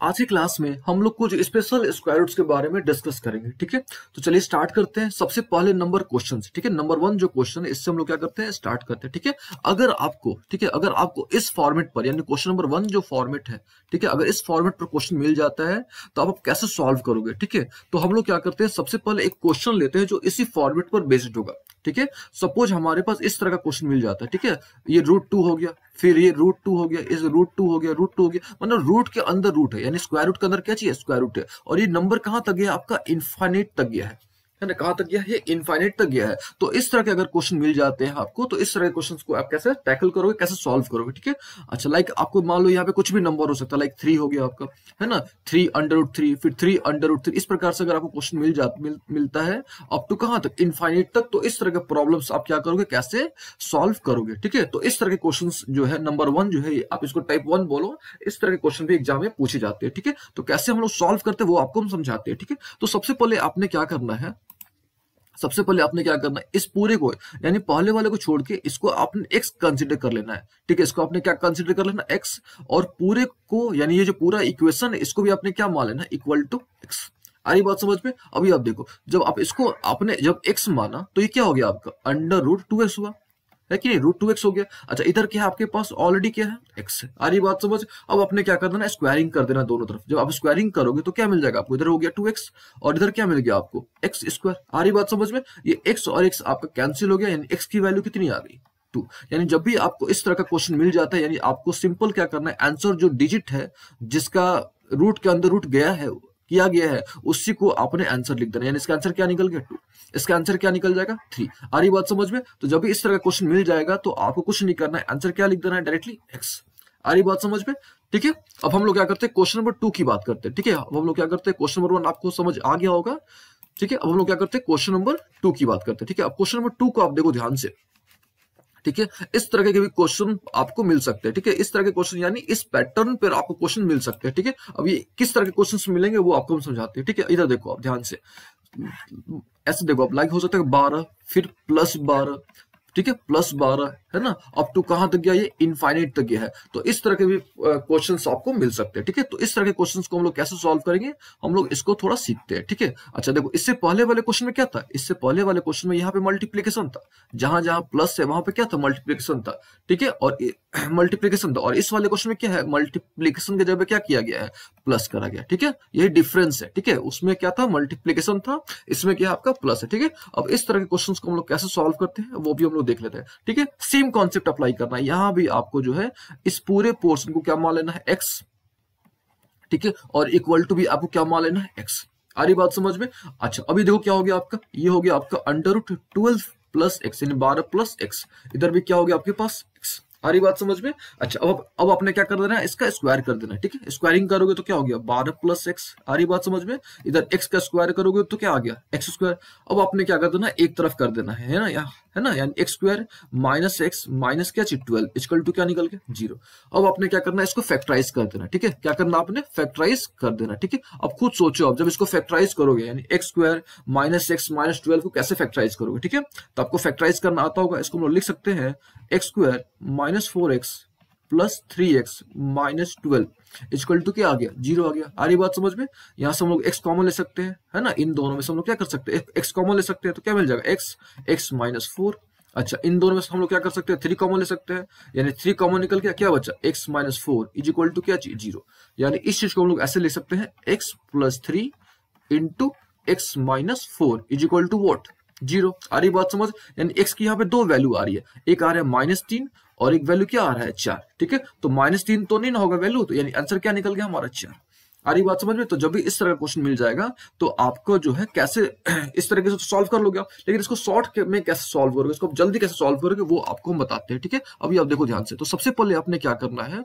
आज की क्लास में हम लोग कुछ स्पेशल स्क्वायर रूट्स के बारे में डिस्कस करेंगे, ठीक है? तो चलिए स्टार्ट करते हैं। सबसे पहले नंबर क्वेश्चन ठीक है? नंबर वन जो क्वेश्चन है, इससे हम लोग क्या करते हैं? स्टार्ट करते हैं, ठीक है? अगर आपको, ठीक है? अगर आपको इस फॉर्मेट पर, यानी क्वेश्चन नंबर वन जो फॉर्मेट है, ठीक है? अगर इस फॉर्मेट पर क्वेश्चन मिल जाता है तो आप कैसे सॉल्व करोगे, ठीक है? तो हम लोग क्या करते हैं? सबसे पहले एक क्वेश्चन लेते हैं जो इसी फॉर्मेट पर बेस्ड होगा। ठीक है? सपोज़ हमारे पास इस तरह का क्वेश्चन मिल जाता है, ठीक है? ये रूट टू हो गया, फिर ये रूट टू हो गया, इस रूट टू हो गया रूट टू हो गया मतलब रूट के अंदर रूट है, यानी स्क्वायर रूट के अंदर क्या चाहिए स्क्वायर रूट है। और ये नंबर कहाँ तक गया? आपका इन्फाइनेट तक गया है। है ना कहाँ तक गया है इनफाइनेट तक गया है। तो इस तरह के अगर क्वेश्चन मिल जाते हैं आपको तो इस तरह के क्वेश्चन को आप कैसे टैकल करोगे कैसे सॉल्व करोगे ठीक है? अच्छा लाइक आपको मान लो यहाँ पे कुछ भी नंबर हो सकता है लाइक थ्री हो गया आपका है ना? थ्री अंडर थ्री फिर थ्री अंडर थ्री इस प्रकार से अगर आपको क्वेश्चन मिल जाता मिल, मिलता है अप टू कहाँ तक? इनफाइनेट तक तो इस तरह के प्रॉब्लम आप क्या करोगे कैसे सॉल्व करोगे ठीक है? तो इस तरह के क्वेश्चन जो है नंबर वन जो है आप इसको टाइप वन बोलो इस तरह के क्वेश्चन भी एग्ज़ाम में पूछे जाते हैं ठीक है? तो कैसे हम लोग सॉल्व करते हैं वो आपको हम समझाते हैं ठीक है? तो सबसे पहले आपने क्या करना है सबसे पहले आपने क्या करना है? इस पूरे को, यानी पहले वाले को छोड़ के इसको आपने एक्स कंसिडर कर लेना है। ठीक है, इसको आपने क्या कंसिडर कर लेना? एक्स और पूरे को, यानी ये जो पूरा इक्वेशन है, इसको भी आपने क्या मान लेना? इक्वल टू एक्स आई बात समझ में? अभी आप देखो, जब आप इसको आपने जब एक्स माना तो ये क्या हो गया आपका? अंडर रूट टू एक्स हुआ। है कि नहीं? रूट टू एक्स हो गया। अच्छा इधर क्या है? आपके पास ऑलरेडी क्या है? एक्स है। आ रही बात समझ? अब आपने क्या कर देना? स्क्वायरिंग कर देना दोनों तरफ़। जब आप स्क्वायरिंग करोगे तो क्या मिल जाएगा आपको? इधर हो गया टू एक्स और इधर क्या मिल गया आपको? एक्स स्क्वायर आ रही बात समझ में? ये एक्स और एक्स आपका कैंसिल हो गया, यानी एक्स की वैल्यू कितनी आ गई? टू यानी जब भी आपको इस तरह का क्वेश्चन मिल जाता है, यानी आपको सिंपल क्या करना है? आंसर जो डिजिट है, जिसका रूट के अंदर रूट गया है किया गया है, उसी को आपने आंसर लिख देना। यानी इसका आंसर क्या निकल गया? टू इसका आंसर क्या निकल जाएगा? थ्री आ रही बात समझ में? तो जब भी इस तरह का क्वेश्चन मिल जाएगा तो आपको कुछ नहीं करना है। आंसर क्या लिख देना है? डायरेक्टली एक्स आ रही बात समझ में? ठीक है? अब हम लोग क्या करते हैं? क्वेश्चन नंबर टू की बात करते हैं। ठीक है? अब हम लोग क्या करते हैं? क्वेश्चन नंबर वन आपको समझ आ गया होगा। ठीक है? अब हम लोग क्या करते हैं? क्वेश्चन नंबर टू की बात करते हैं। ठीक है? अब क्वेश्चन नंबर टू को आप देखो ध्यान से। ठीक है? इस तरह के भी क्वेश्चन आपको मिल सकते हैं, ठीक है? इस तरह के क्वेश्चन यानी इस पैटर्न पर आपको क्वेश्चन मिल सकते हैं, ठीक है? अब ये किस तरह के क्वेश्चन मिलेंगे वो आपको हम समझाते हैं, ठीक है? इधर देखो आप, ध्यान से। ऐसे देखो आप लाइक हो सकता है बारह, फिर प्लस बारह, ठीक है? प्लस बारह है ना? अब टू कहाँ तक गया? ये इनफाइनाइट तक गया है। तो इस तरह के भी क्वेश्चन आपको मिल सकते हैं, ठीक है? तो इस तरह के क्वेश्चंस को हम लोग कैसे सॉल्व करेंगे? हम लोग इसको थोड़ा सीखते हैं, ठीक है? अच्छा देखो, इससे पहले वाले क्वेश्चन में क्या था? इससे पहले वाले क्वेश्चन में यहाँ पे मल्टीप्लीकेशन था। जहाँ जहाँ प्लस है, वहाँ पे क्या था? मल्टीप्लीकेशन था, ठीक है? और मल्टीप्लीकेशन था। और इस वाले क्वेश्चन में क्या है? मल्टीप्लीकेशन के जगह क्या किया गया है? प्लस करा गया, ठीक है? यही डिफरेंस है, ठीक है? उसमें क्या था? मल्टीप्लीकेशन था। इसमें क्या आपका? प्लस है, ठीक है? अब इस तरह के क्वेश्चन को हम लोग कैसे सॉल्व करते हैं, वो भी हम लोग देख लेते हैं, ठीक है? सेम कॉन्सेप्ट अप्लाई करना है। यहाँ भी आपको जो है, इस पूरे पोर्शन को क्या मान लेना है? एक्स ठीक है? और इक्वल टू भी आपको क्या मान लेना है? एक्स आ रही बात समझ में? अच्छा अभी देखो क्या हो गया आपका। ये हो गया आपका under root twelve plus x यानी बारह प्लस एक्स इधर भी क्या हो गया आपके पास? एक्स आ रही बात समझ में? अच्छा अब अब आपने क्या कर देना है? इसका स्क्वायर कर देना है। ठीक है? स्क्वायरिंग करोगे तो क्या हो गया? बारह प्लस एक्स आ रही बात समझ में? इधर एक्स का स्क्वायर करोगे तो क्या आ गया? एक्स स्क्वायर अब आपने क्या कर देना एक तरफ़ कर देना है ना? यहाँ है ना? यानी x square minus x minus क्या चाहिए ट्वेल्व इजकल टू क्या निकल गया? ज़ीरो अब आपने क्या करना है? इसको फैक्टराइज कर देना, ठीक है? क्या करना आपने? फैक्टराइज कर देना, ठीक है? अब खुद सोचो आप जब इसको फैक्टराइज करोगे, यानी x square minus x minus twelve को कैसे फैक्टराइज करोगे, ठीक है? तो आपको फैक्टराइज करना आता होगा। इसको हम लोग लिख सकते हैं x square minus four x plus three x minus twelve is equal to क्या आ गया? ज़ीरो आ गया। आ रही बात समझ में? यहाँ से हम लोग एक्स कॉमन ले सकते हैं, है ना? इन दोनों में से हम लोग क्या कर सकते हैं? एक्स कॉमन ले सकते हैं तो क्या मिल जाएगा? एक्स एक्स माइनस फोर अच्छा इन दोनों में से हम लोग क्या कर सकते हैं? थ्री कॉमन ले सकते हैं। यानी थ्री कॉमन निकल गया, क्या बचा? X minus four is equal to क्या चाहिए ज़ीरो। यानी इस चीज़ को हम लोग ऐसे ले सकते हैं x plus three into x minus four is equal to what zero. आ रही बात समझ? यानी एक्स की यहाँ पे दो वैल्यू आ रही है। एक आ रहा है माइनस तीन और एक वैल्यू क्या आ रहा है? चार ठीक है? तो माइनस तीन तो नहीं ना होगा वैल्यू तो यानी आंसर क्या निकल गया हमारा? चार आ रही बात समझ में? तो जब भी इस तरह का क्वेश्चन मिल जाएगा तो आपको जो है कैसे इस तरीके से सॉल्व कर लोगे लेकिन इसको शॉर्ट में कैसे सॉल्व करोगे, इसको जल्दी कैसे सॉल्व करोगे, वो आपको हम बताते हैं, ठीक है? अभी आप देखो ध्यान से। तो सबसे पहले आपने क्या करना है,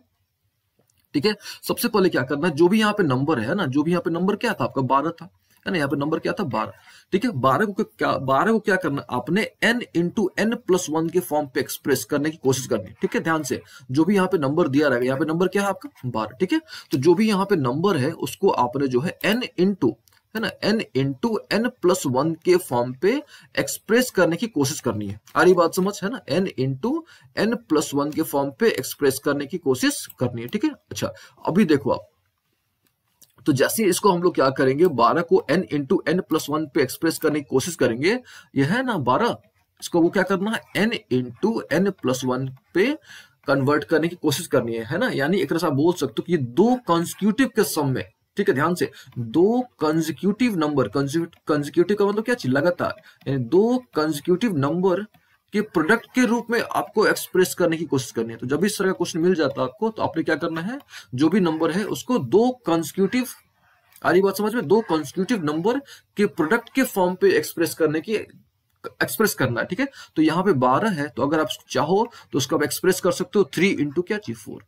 ठीक है? सबसे पहले क्या करना है, जो भी यहाँ पे नंबर है ना, जो भी यहाँ पे नंबर क्या था आपका? बारह था। है ना यहाँ पे नंबर क्या था? बारह। ठीक है, बारह को क्या बारह को क्या करना, आपने n into n plus one के फॉर्म पे एक्सप्रेस करने की कोशिश करनी। ठीक है, ध्यान से, जो भी यहाँ पे नंबर दिया रहेगा, यहाँ पे नंबर क्या है आपका? बारह। ठीक है तो जो भी यहाँ पे नंबर है, उसको आपने जो है एन इंटू है ना n into n plus one के फॉर्म पे एक्सप्रेस करने की कोशिश करनी है। आ रही बात समझ, है ना? N into n plus one के फॉर्म पे एक्सप्रेस करने की कोशिश करनी है। ठीक है अच्छा अभी देखो आप। तो जैसे इसको हम लोग क्या करेंगे, बारह को n into n plus one पे एक्सप्रेस करने की कोशिश करेंगे ये है ना बारह, इसको वो क्या करना है n into n plus one पे कन्वर्ट करने की कोशिश करनी है है ना? यानी एक तरह से बोल सकते हो कि दो कंस्क्यूटिव के सम में, ठीक है, ध्यान से, दो कंजिक्यूटिव नंबर कंजिक्यूटिव का मतलब क्या लगातार, यानी दो कंजिक्यूटिव नंबर के प्रोडक्ट के रूप में आपको एक्सप्रेस करने की कोशिश करनी है। तो जब इस तरह का क्वेश्चन मिल जाता है आपको तो आपने क्या करना है? जो भी नंबर है, उसको दो कंस्क्यूटिव आ बात समझ में? दो कंस्क्यूटिव नंबर के प्रोडक्ट के फॉर्म पे एक्सप्रेस करने की एक्सप्रेस करना है, ठीक है? तो यहाँ पे बारह है तो अगर आप चाहो तो उसको आप एक्सप्रेस कर सकते हो। थ्री इंटू क्या? चाहिए फोर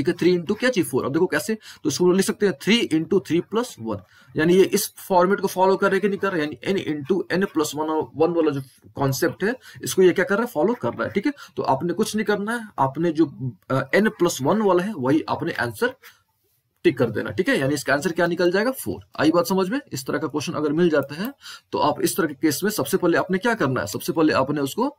ठीक है? थ्री इंटू क्या चाहिए फोर अब देखो कैसे? तो इसको लिख सकते हैं three into three plus one यानी ये इस फॉर्मेट को फॉलो कर रहे कि नहीं कर रहे यानी n into n plus one one वाला जो कॉन्सेप्ट है, इसको ये क्या कर रहा है? फॉलो कर रहा है, ठीक है? तो आपने कुछ नहीं करना है। आपने जो एन प्लस वन वाला है, वही आपने आंसर टिक कर देना, ठीक है? यानी इसका आंसर क्या निकल जाएगा? फोर आई बात समझ में? इस तरह का क्वेश्चन अगर मिल जाता है तो आप इस तरह के केस में सबसे पहले आपने क्या करना है? सबसे पहले आपने उसको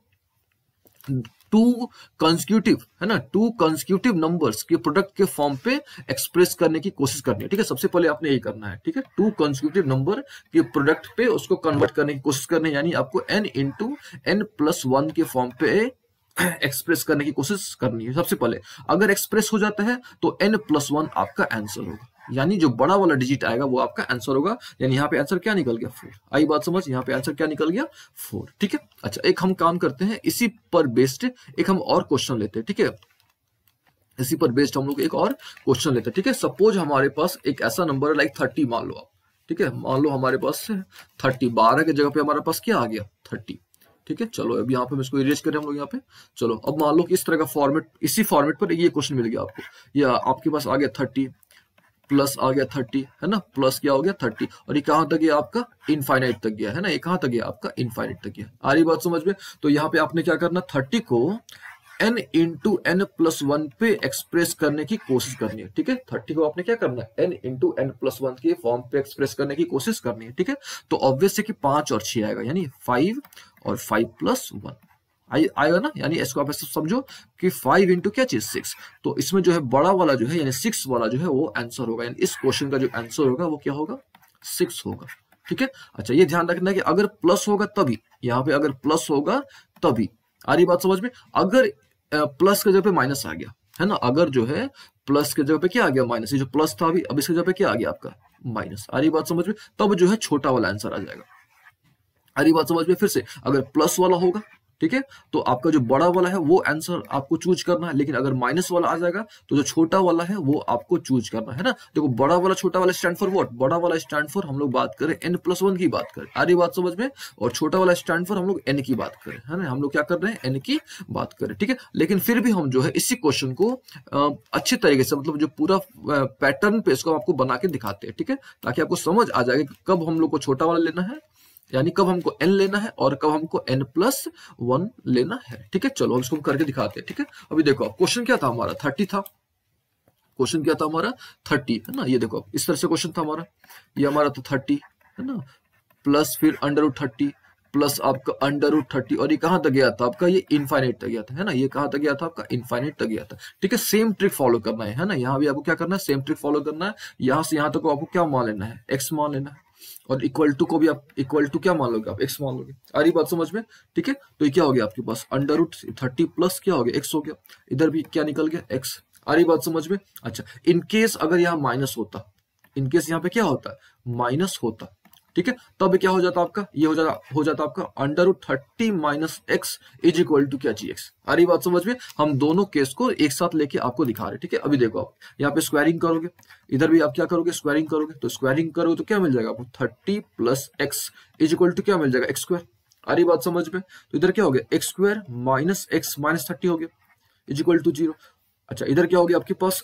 टू कंस्क्यूटिव है ना? टू कंस्क्यूटिव नंबर्स के प्रोडक्ट के फॉर्म पे एक्सप्रेस करने की कोशिश करनी है। ठीक है? सबसे पहले आपने यही करना है, ठीक है? टू कंस्क्यूटिव नंबर के प्रोडक्ट पे उसको कन्वर्ट करने की कोशिश करनी है, यानी आपको n into n plus one के फॉर्म पे एक्सप्रेस करने की कोशिश करनी है सबसे पहले। अगर एक्सप्रेस हो जाता है तो एन प्लस वन आपका आंसर होगा। यानी जो बड़ा वाला डिजिट आएगा वो आपका आंसर होगा। यानी यहाँ पे आंसर क्या निकल गया? फोर आई बात समझ? यहाँ पे आंसर क्या निकल गया? फोर ठीक है? अच्छा एक हम काम करते हैं, इसी पर बेस्ड एक हम और क्वेश्चन लेते हैं, ठीक है? इसी पर बेस्ड हम लोग एक और क्वेश्चन लेते हैं, ठीक है? सपोज़ हमारे पास एक ऐसा नंबर है लाइक थर्टी मान लो आप, ठीक है? मान लो हमारे पास थर्टी बारह के जगह पे हमारे पास क्या आ गया? थर्टी ठीक है? चलो, अब यहाँ पे मैं इसको इरेज करें हम लोग यहाँ पे। चलो, अब मान लो कि इस तरह का फॉर्मेट इसी फॉर्मेट पर ये क्वेश्चन मिल गया आपको। या आपके पास आ गया थर्टी प्लस आ गया थर्टी, है ना? प्लस क्या हो गया? थर्टी। और ये कहाँ तक गया आपका? इनफाइनाइट तक गया, है ना? ये कहाँ तक गया आपका? इनफाइनाइट तक गया। आ रही बात समझ में? तो यहाँ पे आपने क्या करना? थर्टी को n into n plus one पे एक्सप्रेस करने की कोशिश करनी है, ठीक है? थर्टी को आपने क्या करना है? N into n plus one के फॉर्म पे एक्सप्रेस करने की कोशिश करनी है, ठीक है? तो ऑब्वियस है कि पाँच और छह आएगा, यानी फाइव और फाइव प्लस वन आएगा ना? यानी इसको आप ऐसे समझो कि फाइव इंटू क्या चीज़? सिक्स तो इसमें जो है बड़ा वाला जो है, यानी सिक्स वाला जो है, वो आंसर होगा। यानी इस क्वेश्चन का जो आंसर होगा, वो क्या होगा? सिक्स होगा। ठीक है? अच्छा ये ध्यान रखना है कि अगर प्लस होगा तभी, यहाँ पे अगर प्लस होगा तभी। आ रही बात समझ में? अगर प्लस के जगह पे माइनस आ गया, है ना? अगर जो है प्लस के जगह पे क्या आ गया माइनस ये जो प्लस था अभी, अब इसके जगह पे क्या आ गया आपका? माइनस आ रही बात समझ में? तब जो है छोटा वाला आंसर आ जाएगा। आ रही बात समझ में फिर से? अगर प्लस वाला होगा ठीक है? तो आपका जो बड़ा वाला है, वो आंसर आपको चूज़ करना है, लेकिन अगर माइनस वाला आ जाएगा तो जो छोटा वाला है, वो आपको चूज़ करना है ना? देखो, बड़ा वाला, छोटा वाला स्टैंड फॉर वॉट बड़ा वाला स्टैंड फॉर हम लोग बात करें एन प्लस वन की बात करें। आ रही बात समझ में? और छोटा वाला स्टैंड फॉर हम लोग एन की बात करें, है ना? हम लोग क्या कर रहे हैं? एन की बात करें, ठीक है? लेकिन फिर भी हम जो है, इसी क्वेश्चन को अच्छे तरीके से मतलब जो पूरा पैटर्न पे इसको आपको बना के दिखाते हैं, ठीक है? ताकि आपको समझ आ जाए कब हम लोग को छोटा वाला लेना है यानी कब हमको एन लेना है और कब हमको एन प्लस वन लेना है। ठीक है? चलो हम करके दिखाते हैं, ठीक है? अभी देखो क्वेश्चन क्या था हमारा? थर्टी था। क्वेश्चन क्या था हमारा? थर्टी है ना? ये देखो इस तरह से क्वेश्चन था हमारा। ये हमारा था थर्टी है ना? प्लस फिर अंडर रूट थर्टी प्लस आपका अंडर रूट थर्टी और ये कहाँ तक गया था आपका? ये इनफाइनाइट तक गया था, है ना? ये कहाँ तक गया था आपका? इनफाइनाइट तक गया था। ठीक है? सेम ट्रिक फॉलो करना है ना? यहाँ भी आपको क्या करना है? सेम ट्रिक फॉलो करना है। यहाँ से यहाँ तक आपको क्या मान लेना है? एक्स मान लेना है। और इक्वल टू को भी आप इक्वल टू क्या मान लोगे आप? एक्स मान लोगे। आ रही बात समझ में? ठीक है? तो ये क्या हो गया आपके पास? अंडर रूट थर्टी प्लस क्या हो गया? एक्स हो गया। इधर भी क्या निकल गया? एक्स आ रही बात समझ में? अच्छा इनकेस अगर यहाँ माइनस होता इनकेस यहाँ पे क्या होता? माइनस होता। ठीक है? तब क्या हो जाता आपका? ये हो जाता हो जाता आपका under root thirty minus x is equal to क्या जी एक्स रही बात समझ में? हम दोनों केस को एक साथ लेके आपको दिखा रहे ठीक है? अभी देखो आप, यहाँ पे स्क्वायरिंग करोगे, इधर भी आप क्या करोगे? स्क्वायरिंग करोगे तो स्क्वायरिंग करोगे तो क्या मिल जाएगा आपको? Thirty plus x is equal to क्या मिल जाएगा? एक्स स्क्वायर रही बात समझ में? तो इधर क्या हो गया? X square minus x minus thirty हो गया इज़ इक्वल टू ज़ीरो अच्छा इधर क्या हो गया आपके पास?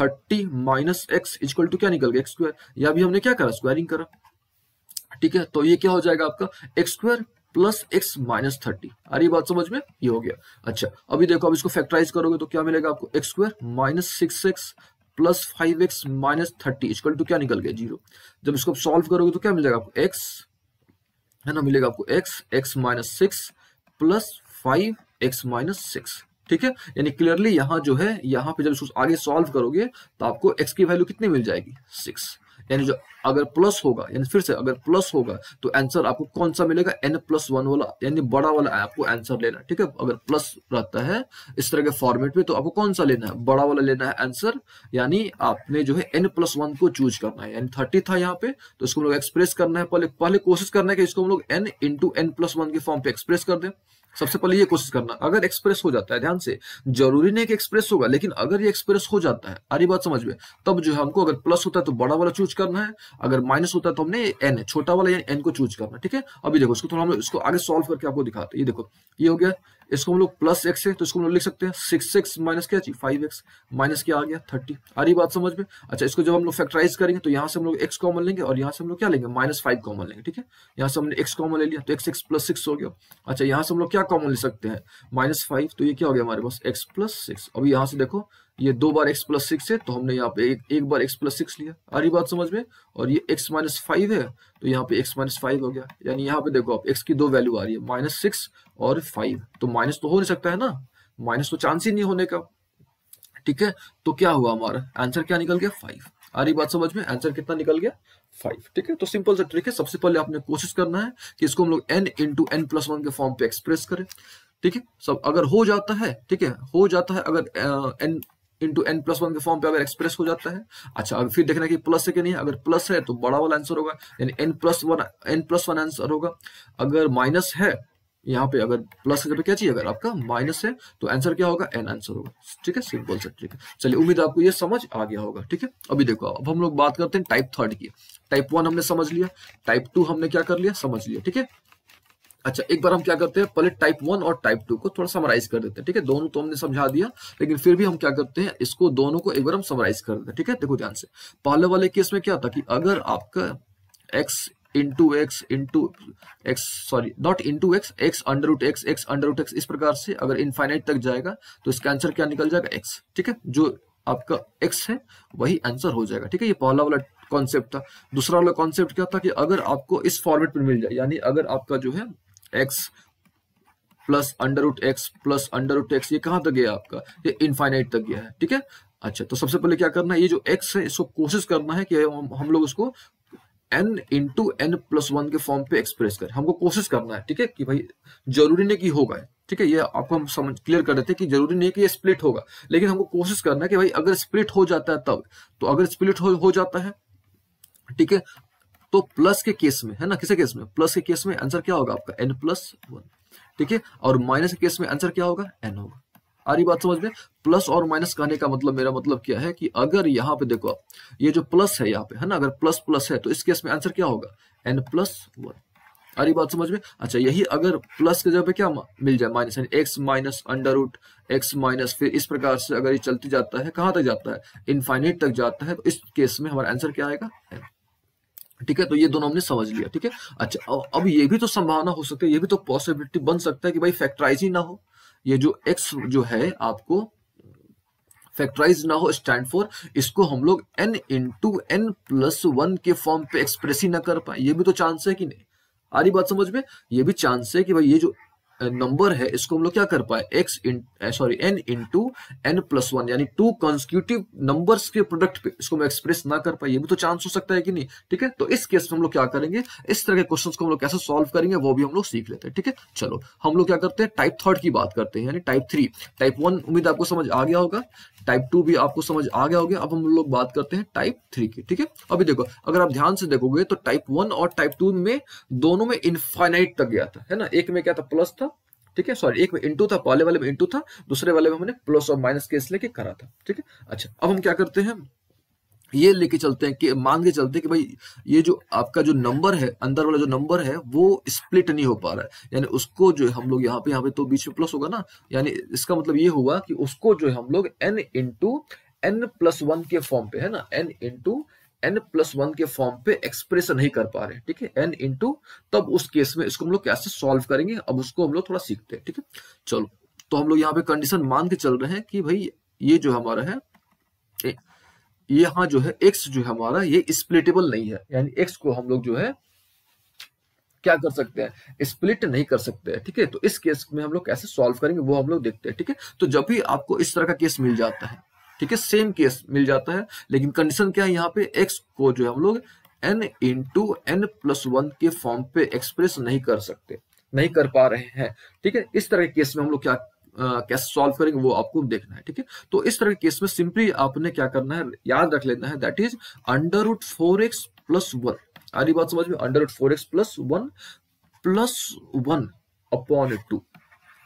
Thirty minus x equal to क्या निकल गया? एक्स स्क्वायर या भी हमने क्या करा? स्क्वायरिंग करा। ठीक है? तो ये क्या हो जाएगा आपका? X square plus x minus thirty आ रही बात समझ में? ये हो गया। अच्छा अभी देखो, अब इसको फैक्टराइज करोगे तो क्या मिलेगा आपको? X square minus six x plus five x minus thirty equal to क्या निकल गया? ज़ीरो जब इसको सॉल्व करोगे तो क्या मिलेगा आपको? एक्स है ना, मिलेगा आपको x x minus six plus five x minus six ठीक है? यानी क्लियरली यहाँ जो है, यहाँ पे जब इसको आगे सॉल्व करोगे तो आपको एक्स की वैल्यू कितनी मिल जाएगी? सिक्स यानी जो अगर प्लस होगा, यानी फिर से अगर प्लस होगा तो आंसर आपको कौन सा मिलेगा? एन प्लस वन वाला, यानी बड़ा वाला आपको आंसर लेना ठीक है? अगर प्लस रहता है, इस तरह के फॉर्मेट में तो आपको कौन सा लेना है? बड़ा वाला लेना है आंसर यानी आपने जो है एन प्लस वन को चूज़ करना है। यानी थर्टी था यहाँ पे तो इसको हम लोग एक्सप्रेस करना है। पहले पहले कोशिश करना है कि इसको हम लोग n into n plus one के फॉर्म पे एक्सप्रेस कर दें। सबसे पहले ये कोशिश करना, अगर एक्सप्रेस हो जाता है, ध्यान से, ज़रूरी नहीं कि एक्सप्रेस होगा, लेकिन अगर ये एक्सप्रेस हो जाता है अरे बात समझ में, तब जो है हमको अगर प्लस होता है तो बड़ा वाला चूज़ करना है, अगर माइनस होता है तो हमने एन छोटा वाला एन को चूज़ करना है, ठीक है? अभी देखो, इसको थोड़ा हम इसको आगे सोल्व करके आपको दिखाते ये देखो, ये हो गया इसको हम लोग प्लस एक्स है तो इसको हम लोग लिख सकते हैं सिक्स एक्स माइनस क्या फाइव एक्स माइनस क्या आ गया? थर्टी आ रही बात समझ में? अच्छा इसको जब हम लोग फैक्टराइज करेंगे तो यहाँ से हम लोग एक्स कॉमन लेंगे और यहाँ से हम लोग क्या लेंगे? माइनस फाइव कॉमन लेंगे, ठीक है? यहाँ से हमने एक्स कॉमन ले लिया तो एक्स एक्स प्लस सिक्स हो गया। अच्छा यहाँ से हम लोग क्या कॉमन ले सकते हैं? माइनस फाइव तो ये क्या हो गया हमारे पास? एक्स प्लस सिक्स अभी यहाँ से देखो ये दो बार x प्लस सिक्स है तो हमने यहाँ पे एक, एक बार x प्लस सिक्स लिया। आ रही बात समझ में? और ये x माइनस फाइव है तो यहाँ पे x माइनस फाइव हो गया। यानी यहाँ पे देखो आप x की दो वैल्यू आ रही है माइनस सिक्स और फाइव तो माइनस तो हो नहीं सकता है ना? माइनस तो चांस ही नहीं होने का। ठीक है? तो क्या हुआ हमारा? आंसर क्या निकल गया? फाइव आ रही बात समझ में? आंसर कितना निकल गया? फाइव ठीक है? तो सिंपल सा ट्रिक है। सबसे पहले आपने कोशिश करना है कि इसको हम लोग n into n plus one के फॉर्म पे एक्सप्रेस करें। ठीक है? सब अगर हो जाता है ठीक है? हो जाता है अगर n into n plus one के फॉर्म पे अगर एक्सप्रेस हो जाता है अच्छा अगर फिर देखना कि प्लस है कि नहीं। अगर प्लस है तो बड़ा वाला आंसर होगा, यानी n plus one n plus one answer होगा। अगर माइनस है, यहाँ पे अगर प्लस की जगह क्या चाहिए? अगर आपका माइनस है तो आंसर क्या होगा? एन आंसर होगा। ठीक है? सिंपल से, ठीक है? चलिए, उम्मीद आपको ये समझ आ गया होगा, ठीक है? अभी देखो, अब हम लोग बात करते हैं टाइप थर्ड की। टाइप वन हमने समझ लिया टाइप टू हमने क्या कर लिया? समझ लिया, ठीक है? अच्छा एक बार हम क्या करते हैं, पहले टाइप वन और टाइप टू को थोड़ा समराइज कर देते हैं, ठीक है? दोनों तो हमने समझा दिया, लेकिन फिर भी हम क्या करते हैं, इसको दोनों को एक बार हम समराइज कर देते हैं, ठीक है? देखो ध्यान से। पहले वाले केस में क्या था कि अगर आपका x into x into x sorry not into x x under root x x under root x इस प्रकार से अगर इनफाइनाइट तक जाएगा तो इसका आंसर क्या निकल जाएगा? एक्स ठीक है? जो आपका एक्स है, वही आंसर हो जाएगा, ठीक है? ये पहला वाला कॉन्सेप्ट था। दूसरा वाला कॉन्सेप्ट क्या था कि अगर आपको इस फॉर्मेट में मिल जाए, यानी अगर आपका जो है x plus under root x plus under root x ये कहाँ तक गया आपका? ये इनफाइनाइट तक गया है ठीक है? अच्छा तो सबसे पहले क्या करना है? ये जो एक्स है इसको कोशिश करना है कि हम लोग उसको n into n plus one के फॉर्म पे एक्सप्रेस करें। हमको कोशिश करना है ठीक है? कि भाई ज़रूरी नहीं कि होगा ठीक है? ये आपको हम समझ क्लियर कर देते हैं कि ज़रूरी नहीं है कि ये स्प्लिट होगा। लेकिन हमको कोशिश करना है कि भाई अगर स्प्लिट हो जाता है तब तो अगर स्प्लिट हो, हो जाता है ठीक है? तो प्लस के केस में, है ना? किसी केस में? प्लस के केस में आंसर क्या होगा आपका? एन प्लस वन ठीक है? और माइनस के केस में आंसर क्या होगा? एन होगा. आ रही बात समझ में? प्लस और माइनस कहने का मतलब मेरा मतलब क्या है कि अगर यहाँ पे देखो आप, ये जो प्लस है यहाँ पे, है ना? अगर प्लस प्लस है तो इस केस में आंसर क्या होगा? एन प्लस वन आ रही बात समझ में? अच्छा यही अगर प्लस के जगह पे क्या मिल जाए माइनस यानी x minus under root x minus फिर इस प्रकार से अगर ये चलती जाता है, कहाँ तक जाता है? इनफाइनेट तक जाता है तो इस केस में हमारा आंसर क्या आएगा? एन ठीक है? तो ये दोनों हमने समझ लिया, ठीक है? अच्छा अब ये भी तो संभावना हो सकती है, ये भी तो पॉसिबिलिटी बन सकता है कि भाई फैक्टराइज ही ना हो। ये जो एक्स जो है आपको फैक्टराइज ना हो स्टैंड फॉर इसको हम लोग n into n plus one के फॉर्म पे एक्सप्रेस ही ना कर पाए। ये भी तो चांस है कि नहीं? आ रही बात समझ में? ये भी चांस है कि भाई ये जो नंबर है, इसको हम लोग क्या कर पाए? X in sorry n into n plus one यानी टू कॉन्स्टिट्यूटिव नंबर्स के प्रोडक्ट पे। इसको हम एक्सप्रेस ना कर पाए, ये भी तो चांस हो सकता है कि नहीं, ठीक है? तो इस केस में हम लोग क्या करेंगे? इस तरह के क्वेश्चन को हम लोग कैसे सॉल्व करेंगे, वो भी हम लोग सीख लेते हैं, ठीक है? चलो, हम लोग क्या करते हैं? टाइप थर्ड की बात करते हैं, यानी टाइप थ्री टाइप वन उम्मीद आपको समझ आ गया होगा। टाइप टू भी आपको समझ आ गया होगा। अब हम लोग बात करते हैं टाइप थ्री की, ठीक है? अभी देखो, अगर आप ध्यान से देखोगे तो टाइप वन और टाइप टू में दोनों में इनफाइनाइट तक गया था, है ना? एक में क्या था? प्लस था, ठीक है? सॉरी एक में इंटू था, पहले वाले में इंटू था, दूसरे वाले में हमने प्लस और माइनस केस लेके करा था, ठीक है? अच्छा अब हम क्या करते हैं? ये लेके चलते हैं कि, मान के चलते हैं कि भाई, ये जो आपका जो नंबर है, अंदर वाला जो नंबर है, वो स्प्लिट नहीं हो पा रहा है। यानी उसको जो हम लोग यहाँ पे यहाँ पे तो बीच में प्लस होगा ना? यानी इसका मतलब ये हुआ कि उसको जो है हम लोग n into n plus one के फॉर्म पे, है ना? N into n plus one के फॉर्म पे एक्सप्रेस नहीं कर पा रहे ठीक है? एन इंटू तब उस केस में इसको हम लोग कैसे सॉल्व करेंगे? अब उसको हम लोग थोड़ा सीखते हैं, ठीक है? चलो तो हम लोग यहाँ पे कंडीशन मान के चल रहे हैं कि भाई, ये जो हमारा है यहाँ जो है एक्स जो है हमारा, ये स्प्लिटेबल नहीं है। यानी एक्स को हम लोग जो है, क्या कर सकते हैं? स्प्लिट नहीं कर सकते हैं, ठीक है? तो इस केस में हम लोग कैसे सॉल्व करेंगे, वो हम लोग देखते हैं, ठीक है? तो जब भी आपको इस तरह का केस मिल जाता है, ठीक है? सेम केस मिल जाता है, लेकिन कंडीशन क्या है यहाँ पे? एक्स को जो है हम लोग n into n plus one के फॉर्म पे एक्सप्रेस नहीं कर सकते, नहीं कर पा रहे हैं, ठीक है? इस तरह के केस में हम लोग क्या कैसे सॉल्व करेंगे वो आपको देखना है, ठीक है? तो इस तरह के केस में सिंपली आपने क्या करना है, याद रख लेना है that is under root four x plus one आधी बात समझ में? Under root four x plus one plus one upon two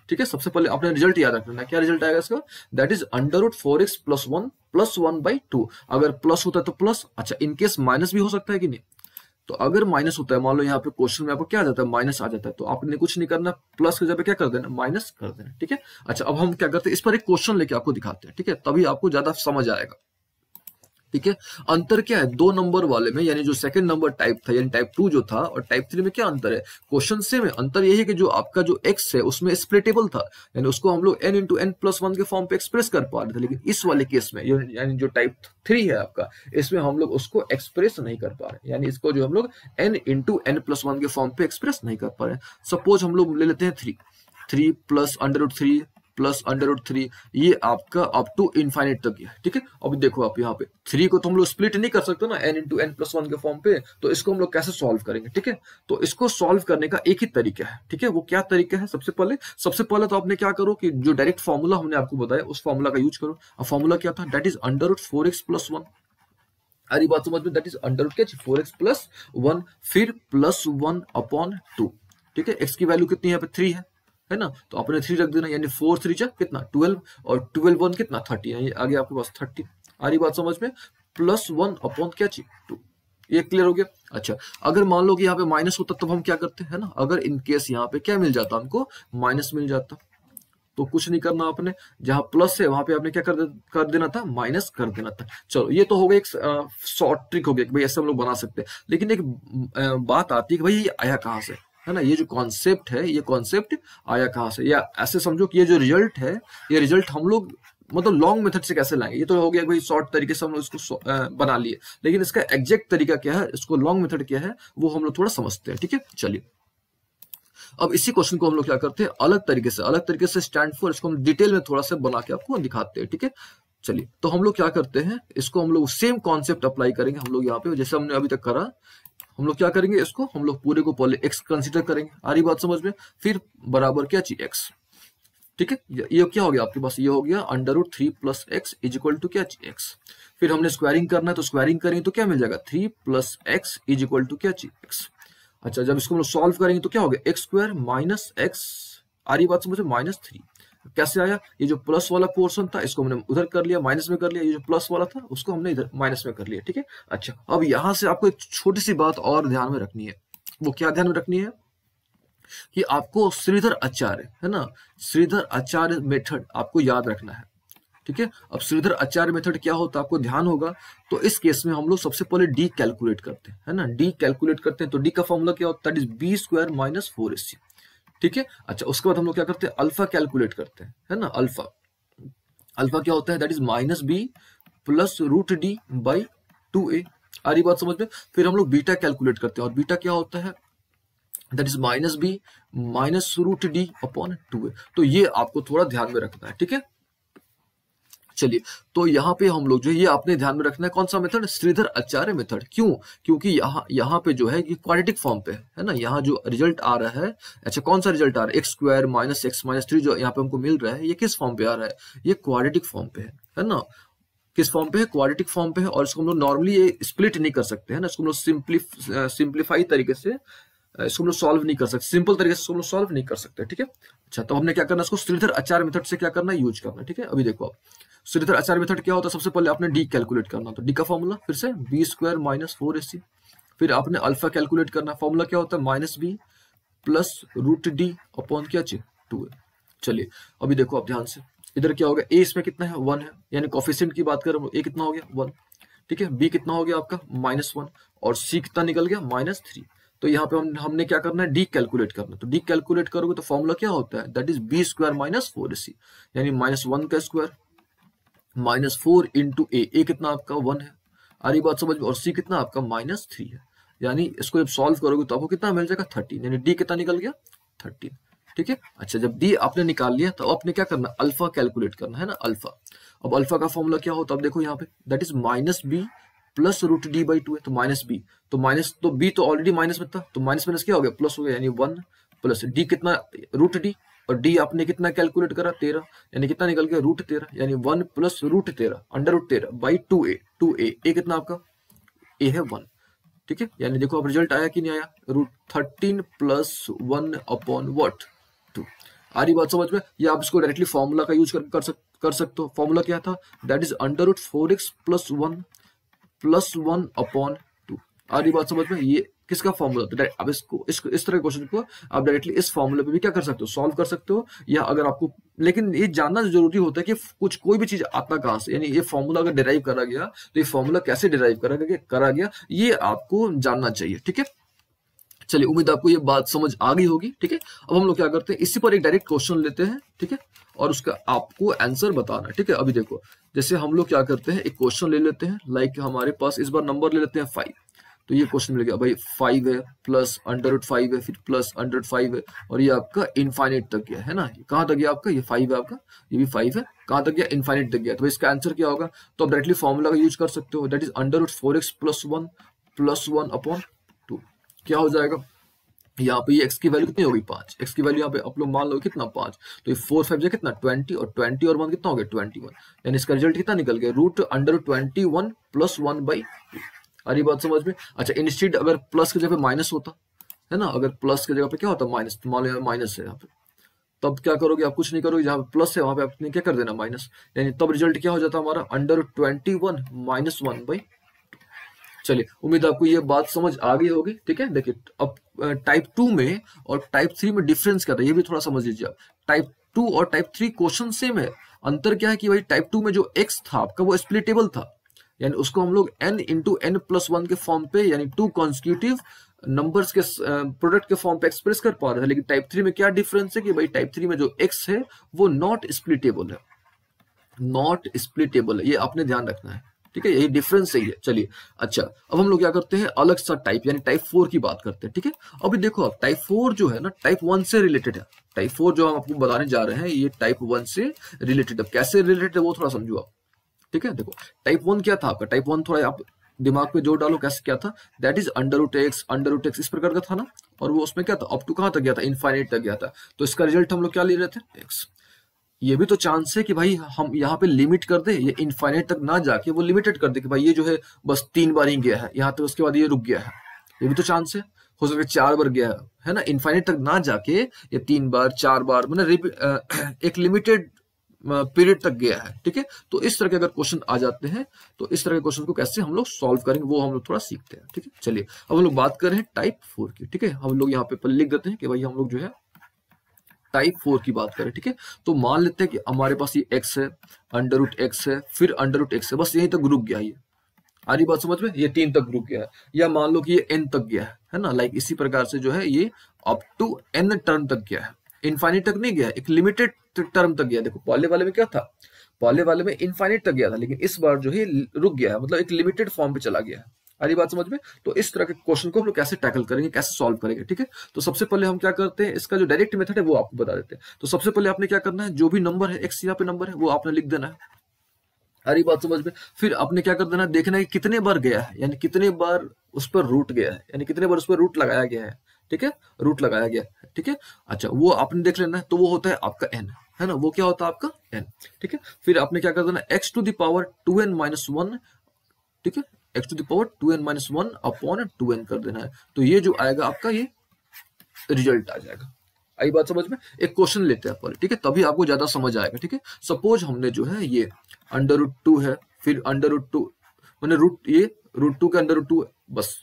ठीक है? सबसे पहले आपने रिज़ल्ट याद रखना क्या रिज़ल्ट आएगा इसका? That is under root four x plus one plus one by two अगर प्लस होता है तो प्लस अच्छा इनकेस माइनस भी हो सकता है कि नहीं? तो अगर माइनस होता है, मान लो यहाँ पे क्वेश्चन में आपको क्या आ जाता है? माइनस आ जाता है। तो आपने कुछ नहीं करना प्लस के जगह क्या कर देना? माइनस कर देना, ठीक है? अच्छा अब हम क्या करते हैं? इस पर एक क्वेश्चन लेके आपको दिखाते हैं, ठीक है? तभी आपको ज़्यादा समझ आएगा। ठीक है? अंतर क्या है? दो नंबर वाले में, यानी जो सेकंड नंबर टाइप था, यानी टाइप टू जो था और टाइप थ्री में क्या अंतर है? क्वेश्चन से में अंतर यही है कि जो आपका जो एक्स है, उसमें स्प्लिटेबल था। यानी उसको हम लोग n into n plus one के फॉर्म पे एक्सप्रेस कर पा रहे थे। लेकिन इस वाले केस में, यानी जो टाइप थ्री है आपका, इसमें हम लोग उसको एक्सप्रेस नहीं कर पा रहे। यानी इसको जो हम लोग n into n plus one के फॉर्म पे एक्सप्रेस नहीं कर पा रहे। सपोज़ हम लोग ले लेते हैं three three plus under three plus under root three, ये आपका अप टू इनफाइनेट तक है ठीक है? अब देखो आप यहाँ पे, थ्री को तो हम लोग स्प्लिट नहीं कर सकते ना n into n plus one के फॉर्म पे तो इसको हम लोग कैसे सॉल्व करेंगे, ठीक है? तो इसको सॉल्व करने का एक ही तरीका है, ठीक है? वो क्या तरीका है सबसे पहले? सबसे पहले तो आपने क्या करो कि जो डायरेक्ट फॉर्मूला हमने आपको बताया, उस फॉर्मूला का यूज़ करो। अब फॉर्मूला क्या था? That is under root four x plus one बात समझ में दैट इज़ अंडर रूट क्या फोर एक्स प्लस वन फिर प्लस वन अपॉन टू ठीक है? एक्स की वैल्यू कितनी यहाँ पे? थ्री है। है ना? तो आपने थ्री रख देना यानी फोर थ्री जा कितना? ट्वेल्व और ट्वेल्व वन कितना? थर्टी यानी आगे आपके पास थर्टी आ रही बात समझ में? प्लस वन अपॉन क्या चाहिए? टू ये क्लियर हो गया? अच्छा अगर मान लो कि यहाँ पे माइनस होता तो हम क्या करते हैं ना? अगर इन केस यहाँ पे क्या मिल जाता हमको? माइनस मिल जाता। तो कुछ नहीं करना आपने। जहाँ प्लस है वहाँ पे आपने क्या कर, दे, कर देना था? माइनस कर देना था। चलो ये तो हो गया एक शॉर्ट ट्रिक हो गया कि भाई ऐसे हम लोग बना सकते हैं। लेकिन एक बात आती है कि भाई ये आया कहाँ से? है ना, ये जो कॉन्सेप्ट है, ये कॉन्सेप्ट आया कहाँ से? या ऐसे समझो कि ये जो रिज़ल्ट है, ये रिज़ल्ट हम लोग मतलब लॉन्ग मेथड से कैसे लाएँगे? ये तो हो गया भाई शॉर्ट तरीके से हम लोग इसको बना लिए। लेकिन इसका एग्जैक्ट तरीका क्या है, इसको लॉन्ग मेथड क्या है, वो हम लोग थोड़ा समझते हैं, ठीक है? चलिए। अब इसी क्वेश्चन को हम लोग क्या करते हैं? अलग तरीके से, अलग तरीके से स्टैंड फॉर इसको हम डिटेल में थोड़ा सा बना के आपको दिखाते हैं, ठीक है? चलिए तो हम लोग क्या करते हैं, इसको हम लोग सेम कॉन्सेप्ट अप्लाई करेंगे, हम लोग यहाँ पे, जैसे हमने अभी तक करा हम लोग क्या करेंगे इसको? हम लोग पूरे को पहले एक्स कंसिडर करेंगे। आ रही बात समझ में? फिर बराबर क्या चाहिए? एक्स ठीक है? ये क्या हो गया आपके पास? ये हो गया under root three plus x is equal to क्या चाहिए? एक्स फिर हमने स्क्वायरिंग करना है तो स्क्वायरिंग करेंगे तो क्या मिल जाएगा? Three plus x is equal to क्या चाहिए? एक्स अच्छा जब इसको हम लोग सॉल्व करेंगे तो क्या हो गया? एक्स स्क्वायर माइनस एक्स आ रही बात समझ माइनस थ्री कैसे आया? ये जो प्लस वाला पोर्शन था, इसको हमने उधर कर लिया माइनस में कर लिया, ये जो प्लस वाला था, उसको हमने इधर माइनस में कर लिया, ठीक है? अच्छा अब यहाँ से आपको एक छोटी सी बात और ध्यान में रखनी है। वो क्या ध्यान में रखनी है? कि आपको श्रीधर आचार्य, है ना? श्रीधर आचार्य मेथड आपको याद रखना है, ठीक है? अब श्रीधर आचार्य मेथड क्या होता है, आपको ध्यान होगा। तो इस केस में हम लोग सबसे पहले डी कैलकुलेट करते हैं, है ना? डी कैलकुलेट करते हैं तो डी का फॉर्मूला क्या होता है? B square minus four s ठीक है? अच्छा उसके बाद हम लोग क्या करते हैं? अल्फ़ा कैलकुलेट करते हैं, है ना? अल्फ़ा। अल्फ़ा क्या होता है? That is minus b plus root d by two a आ रही बात समझ में? फिर हम लोग बीटा कैलकुलेट करते हैं। और बीटा क्या होता है? That is minus b minus root d upon two a तो ये आपको थोड़ा ध्यान में रखना है, ठीक है? चलिए तो यहाँ पे हम लोग जो ये आपने ध्यान में रखना है, कौन सा मेथड श्रीधर आचार्य मेथड क्यों? क्योंकि यहाँ यहाँ पे जो है, ये क्वाड्रेटिक फॉर्म पे है ना? यहाँ जो रिज़ल्ट आ रहा है अच्छा कौन सा रिज़ल्ट आ रहा है? X square minus x minus three जो यहाँ पे हमको मिल रहा है, ये किस फॉर्म पे आ रहा है? ये क्वाड्रेटिक फॉर्म पे है है ना? किस फॉर्म पे है? क्वाड्रेटिक फॉर्म पे है, और इसको हम लोग नॉर्मली ये स्प्लिट नहीं कर सकते, है ना? इसको हम लोग सिंपली सिंप्लीफाई तरीके से, इसको हम लोग सॉल्व नहीं कर सकते सिंपल तरीके से इसको हम लोग सॉल्व नहीं कर सकते, ठीक है? अच्छा तो हमने क्या करना इसको श्रीधर आचार मेथड से क्या करना यूज़ करना ठीक है? अभी देखो आप। श्रीधर आचार मेथड क्या होता है? सबसे पहले आपने डी कैलकुलेट करना तो डी का फॉर्मूला फिर से b square minus four s फिर आपने अल्फ़ा कैलकुलेट करना। फॉर्मूला क्या होता है? Minus b plus root d upon क्या चाहिए टू है। चलिए, अभी देखो आप ध्यान से। इधर क्या होगा ए इसमें कितना है? वन है। यानी कॉफिशियंट की बात करें ए कितना हो गया? वन ठीक है? बी कितना हो गया आपका? माइनस वन और सी कितना निकल गया? माइनस थ्री तो यहाँ पे हम, हमने क्या करना है? डी कैलकुलेट करना। तो डी कैलकुलेट करोगे तो फॉर्मूला क्या होता है? That is b square minus four c यानी माइनस वन का square minus four into a. A कितना आपका वन है? आ रही बात समझ में? और सी कितना आपका माइनस थ्री है? यानी इसको जब सॉल्व करोगे तो आपको कितना मिल जाएगा? थर्टीन। यानी डी कितना निकल गया? थर्टीन। ठीक है? अच्छा जब डी आपने निकाल लिया तो आपने क्या करना? अल्फ़ा कैलकुलेट करना, है ना? अल्फ़ा। अब अल्फ़ा का फॉर्मूला क्या होता है? देखो यहाँ पे। That is minus b plus root d by two है तो माइनस बी तो माइनस तो बी तो ऑलरेडी माइनस में था। तो माइनस माइनस क्या हो गया? प्लस हो गया, यानी वन प्लस डी कितना? रूट डी और डी आपने कितना कैलकुलेट करा? तेरह। यानी कितना निकल गया? रूट तेरह। यानी वन प्लस रूट तेरह। अंडर रूट तेरह by two a two a a कितना आपका? ए है वन ठीक है? यानी देखो अब रिज़ल्ट आया कि नहीं आया? Root thirteen plus one upon what two आ रही बात समझ में? या आप इसको डायरेक्टली फॉर्मूला का यूज़ कर कर, सक, कर सकते हो। फॉर्मूला क्या था? That is under root four x plus one plus one upon two आ रही बात समझ में? ये किसका फॉर्मूला तो अब इसको इस, इस तरह क्वेश्चन को आप डायरेक्टली इस फॉर्मूले पे भी क्या कर सकते हो? सॉल्व कर सकते हो या अगर आपको लेकिन ये जानना ज़रूरी होता है कि कुछ कोई भी चीज़ आता कहाँ से? यानी ये फॉर्मूला अगर डिराइव करा गया तो ये फॉर्मूला कैसे डिराइव करा गया करा गया ये आपको जानना चाहिए ठीक है? चलिए उम्मीद आपको ये बात समझ आ गई होगी ठीक है? अब हम लोग क्या करते हैं? इसी पर एक डायरेक्ट क्वेश्चन लेते हैं ठीक है? और उसका आपको आंसर बताना है ठीक है? अभी देखो जैसे हम लोग क्या करते हैं एक क्वेश्चन ले लेते हैं लाइक हमारे पास इस बार नंबर ले लेते हैं फाइव तो ये क्वेश्चन मिल गया भाई फाइव है प्लस अंडर फाइव है, फिर प्लस अंडर फाइव है, और ये आपका इनफाइनेट तक गया, है ना? कहाँ तक गया आपका? ये फाइव है आपका, ये भी फाइव है। कहाँ तक गया? इनफाइनेट तक गया। तो इसका आंसर क्या होगा? तो आप डायरेक्टली फॉर्मूला का यूज़ कर सकते हो। That is under four x plus one plus one upon two क्या हो जाएगा? यहाँ पे एक्स की वैल्यू कितनी होगी? पाँच। एक्स की वैल्यू यहाँ पे आप लोग मान लो कितना? पाँच। तो ये फोर फाइव जाए कितना? ट्वेंटी और ट्वेंटी और वन कितना हो गया? ट्वेंटी वन यानी इसका रिज़ल्ट कितना निकल गया? Root under twenty one plus one by two अरे बात समझ में? अच्छा इंस्टीड अगर प्लस की जगह माइनस होता, है ना? अगर प्लस की जगह पे क्या होता माइनस तो मान लो माइनस है यहाँ पे। तब क्या करोगे आप? कुछ नहीं करोगे, जहाँ पे प्लस है, वहाँ पे आपने क्या कर देना माइनस यानी तब रिज़ल्ट क्या हो जाता हमारा? Under twenty one minus one by चलिए, उम्मीद आपको ये बात समझ आ गई होगी, ठीक है? देखिए, अब टाइप टू में और टाइप थ्री में डिफरेंस क्या था, ये भी थोड़ा समझ लीजिए आप। टाइप टू और टाइप थ्री क्वेश्चन सेम है। अंतर क्या है कि भाई टाइप टू में जो एक्स था आपका, वो स्प्लिटेबल था। यानी उसको हम लोग n into n plus one के फॉर्म पे, यानी टू कॉन्स्टिट्यूटिव नंबर्स के प्रोडक्ट के फॉर्म पे एक्सप्रेस कर पा रहे थे। लेकिन टाइप थ्री में क्या डिफरेंस है कि भाई टाइप थ्री में जो एक्स है, वो नॉट स्प्लिटेबल है। नॉट स्प्लिटेबल है। ये आपने ध्यान रखना है। ठीक है? यही डिफरेंस है चलिए अच्छा अब हम लोग क्या करते हैं? अलग सा टाइप यानी टाइप फोर की बात करते हैं। ठीक है? अभी देखो आप टाइप फोर जो है ना टाइप वन से रिलेटेड है। टाइप फोर जो हम आपको बताने जा रहे हैं, ये टाइप वन से रिलेटेड है। कैसे रिलेटेड है वो थोड़ा समझो आप। ठीक है? देखो टाइप वन क्या था आपका? टाइप वन थोड़ा आप दिमाग पे ज़ोर डालो कैसे क्या था? That is under x under x इस प्रकार का था ना? और वो उसमें क्या था? अप टू कहाँ तक गया था? इनफाइनाइट तक गया था। तो इसका रिज़ल्ट हम लोग क्या ले रहे थे? एक्स ये भी तो चांस है कि भाई हम यहाँ पे लिमिट कर दे, ये इनफाइनाइट तक ना जाके वो लिमिटेड कर दे कि भाई ये जो है बस तीन बार ही गया है। यहाँ तक उसके बाद ये रुक गया है। ये भी तो चांस है। हो सकता है चार बार गया है ना? इनफाइनाइट तक ना जाके ये तीन बार, चार बार मतलब एक लिमिटेड पीरियड तक गया है, ठीक है? तो इस तरह के अगर क्वेश्चन आ जाते हैं तो इस तरह के क्वेश्चन को कैसे हम लोग सॉल्व करेंगे, वो हम लोग थोड़ा सीखते हैं, ठीक है? चलिए, अब हम लोग बात कर रहे हैं टाइप फोर की, ठीक है? हम लोग यहाँ पे लिख देते हैं कि भाई हम लोग जो है टाइप फोर की बात करें, ठीक है? तो मान लेते हैं कि हमारे पास ये एक्स है अंडर रूट एक्स है, फिर अंडर रूट एक्स है, बस यहीं तक रुक गया ये। आ रही बात समझ में? ये तीन तक रुक गया है, या मान लो कि ये एन तक गया है है ना? लाइक इसी प्रकार से जो है ये अप टू एन टर्न तक गया है। इनफाइनिट तक नहीं गया, एक लिमिटेड टर्म तक गया। देखो, पहले वाले में क्या था? पहले वाले में इनफाइनिट तक गया था, लेकिन इस बार जो है, रुक गया है मतलब एक लिमिटेड फॉर्म पे चला गया है। आरी बात समझ में? तो इस तरह के क्वेश्चन को हम लोग कैसे टैकल करेंगे, कैसे सॉल्व करेंगे, ठीक है? तो सबसे पहले हम क्या करते हैं, इसका जो डायरेक्ट मेथड है, वो आपको बता देते हैं। तो सबसे पहले आपने क्या करना है, जो भी नंबर है एक्स यहाँ पे नंबर है, वो आपने लिख देना है। अरे बात समझ में? फिर आपने क्या कर देना देखना है कितने बार गया है, यानी कितने बार उस पर रूट गया है, यानी कितने बार उस पर रूट लगाया गया है। ठीक है? रूट लगाया गया, ठीक है? अच्छा वो आपने देख लेना है तो वो होता है आपका एन है ना? वो क्या होता है आपका एन ठीक है? फिर आपने क्या कर देना x to the power two n minus one ठीक है? X to the power two n minus one upon two n कर देना है। तो ये जो आएगा आपका, ये रिज़ल्ट आ जाएगा। आई बात समझ में? एक क्वेश्चन लेते हैं पर ठीक है? तभी आपको ज़्यादा समझ आएगा, ठीक है? सपोज़ हमने जो है, ये अंडर रूट टू है, फिर अंडर रूट टू मैंने रूट ये रूट टू के अंडर रूट टू बस।